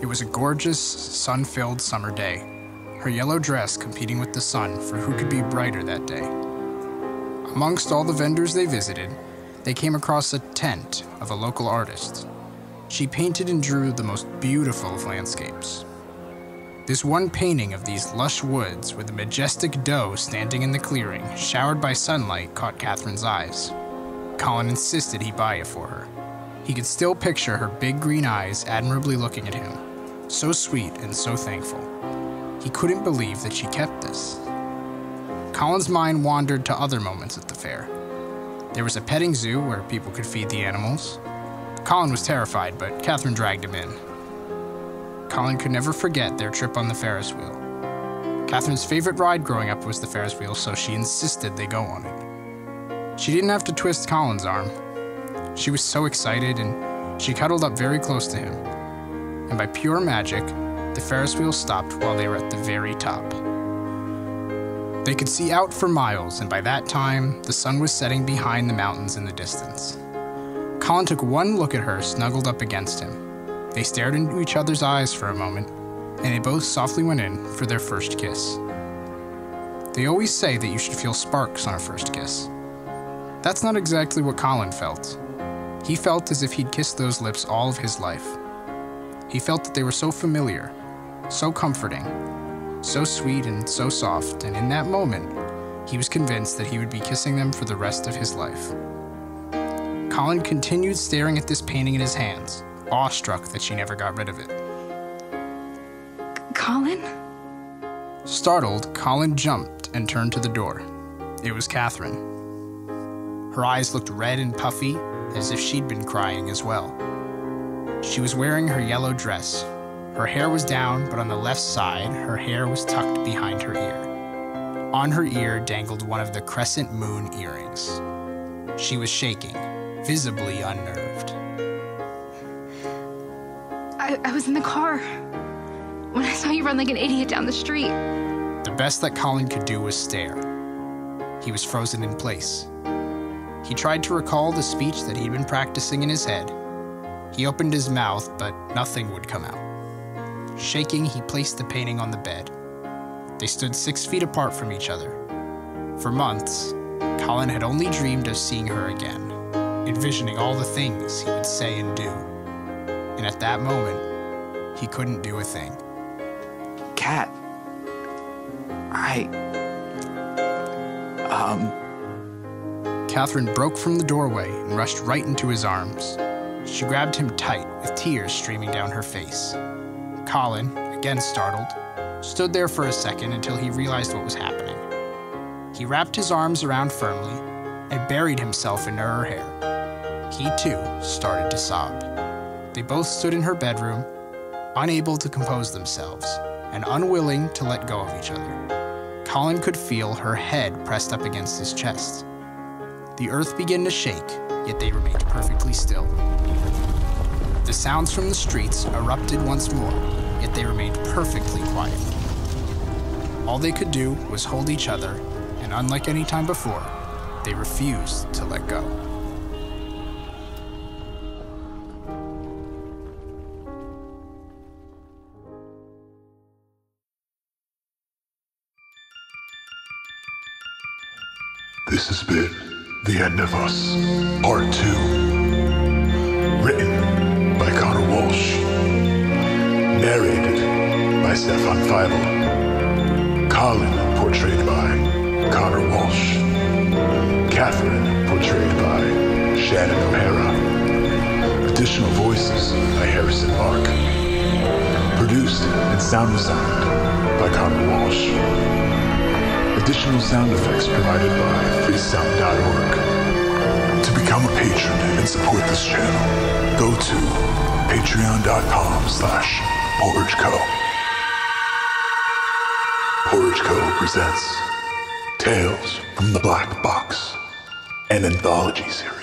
It was a gorgeous, sun filled summer day her yellow dress competing with the sun for who could be brighter that day. Amongst all the vendors they visited, they came across a tent of a local artist. She painted and drew the most beautiful of landscapes. This one painting of these lush woods with a majestic doe standing in the clearing, showered by sunlight, caught Catherine's eyes. Colin insisted he buy it for her. He could still picture her big green eyes admirably looking at him, so sweet and so thankful. He couldn't believe that she kept this. Colin's mind wandered to other moments at the fair. There was a petting zoo where people could feed the animals. Colin was terrified, but Catherine dragged him in. Colin could never forget their trip on the Ferris wheel. Catherine's favorite ride growing up was the Ferris wheel, so she insisted they go on it. She didn't have to twist Colin's arm. She was so excited, and she cuddled up very close to him. And by pure magic, the Ferris wheel stopped while they were at the very top. They could see out for miles, and by that time, the sun was setting behind the mountains in the distance. Colin took one look at her, snuggled up against him. They stared into each other's eyes for a moment, and they both softly went in for their first kiss. They always say that you should feel sparks on a first kiss. That's not exactly what Colin felt. He felt as if he'd kissed those lips all of his life. He felt that they were so familiar, so comforting, so sweet and so soft, and in that moment, he was convinced that he would be kissing them for the rest of his life. Colin continued staring at this painting in his hands, awestruck that she never got rid of it. Colin? Startled, Colin jumped and turned to the door. It was Catherine. Her eyes looked red and puffy, as if she'd been crying as well. She was wearing her yellow dress, her hair was down, but on the left side, her hair was tucked behind her ear. On her ear dangled one of the crescent moon earrings. She was shaking, visibly unnerved. I, I was in the car when I saw you run like an idiot down the street. The best that Colin could do was stare. He was frozen in place. He tried to recall the speech that he'd been practicing in his head. He opened his mouth, but nothing would come out. Shaking, he placed the painting on the bed. They stood six feet apart from each other. For months, Colin had only dreamed of seeing her again, envisioning all the things he would say and do. And at that moment, he couldn't do a thing. Cat. I. Um. Catherine broke from the doorway and rushed right into his arms. She grabbed him tight, with tears streaming down her face. Colin, again startled, stood there for a second until he realized what was happening. He wrapped his arms around firmly, and buried himself into her hair. He too started to sob. They both stood in her bedroom, unable to compose themselves and unwilling to let go of each other. Colin could feel her head pressed up against his chest. The earth began to shake, yet they remained perfectly still. The sounds from the streets erupted once more, yet they remained perfectly quiet. All they could do was hold each other, and unlike any time before, they refused to let go. This has been The End of Us, Part 2. Written by Conor Walsh. Narrated by Stefan Feibel. Colin, portrayed by Conor Walsh. Catherine, portrayed by Shannon O'Hara. Additional voices by Harrison Mark. Produced and sound designed by Conor Walsh. Additional sound effects provided by freesound.org. To become a patron and support this channel, go to patreon.com slash porridgeco. Porridge Co. presents Tales from the Black Box, an anthology series.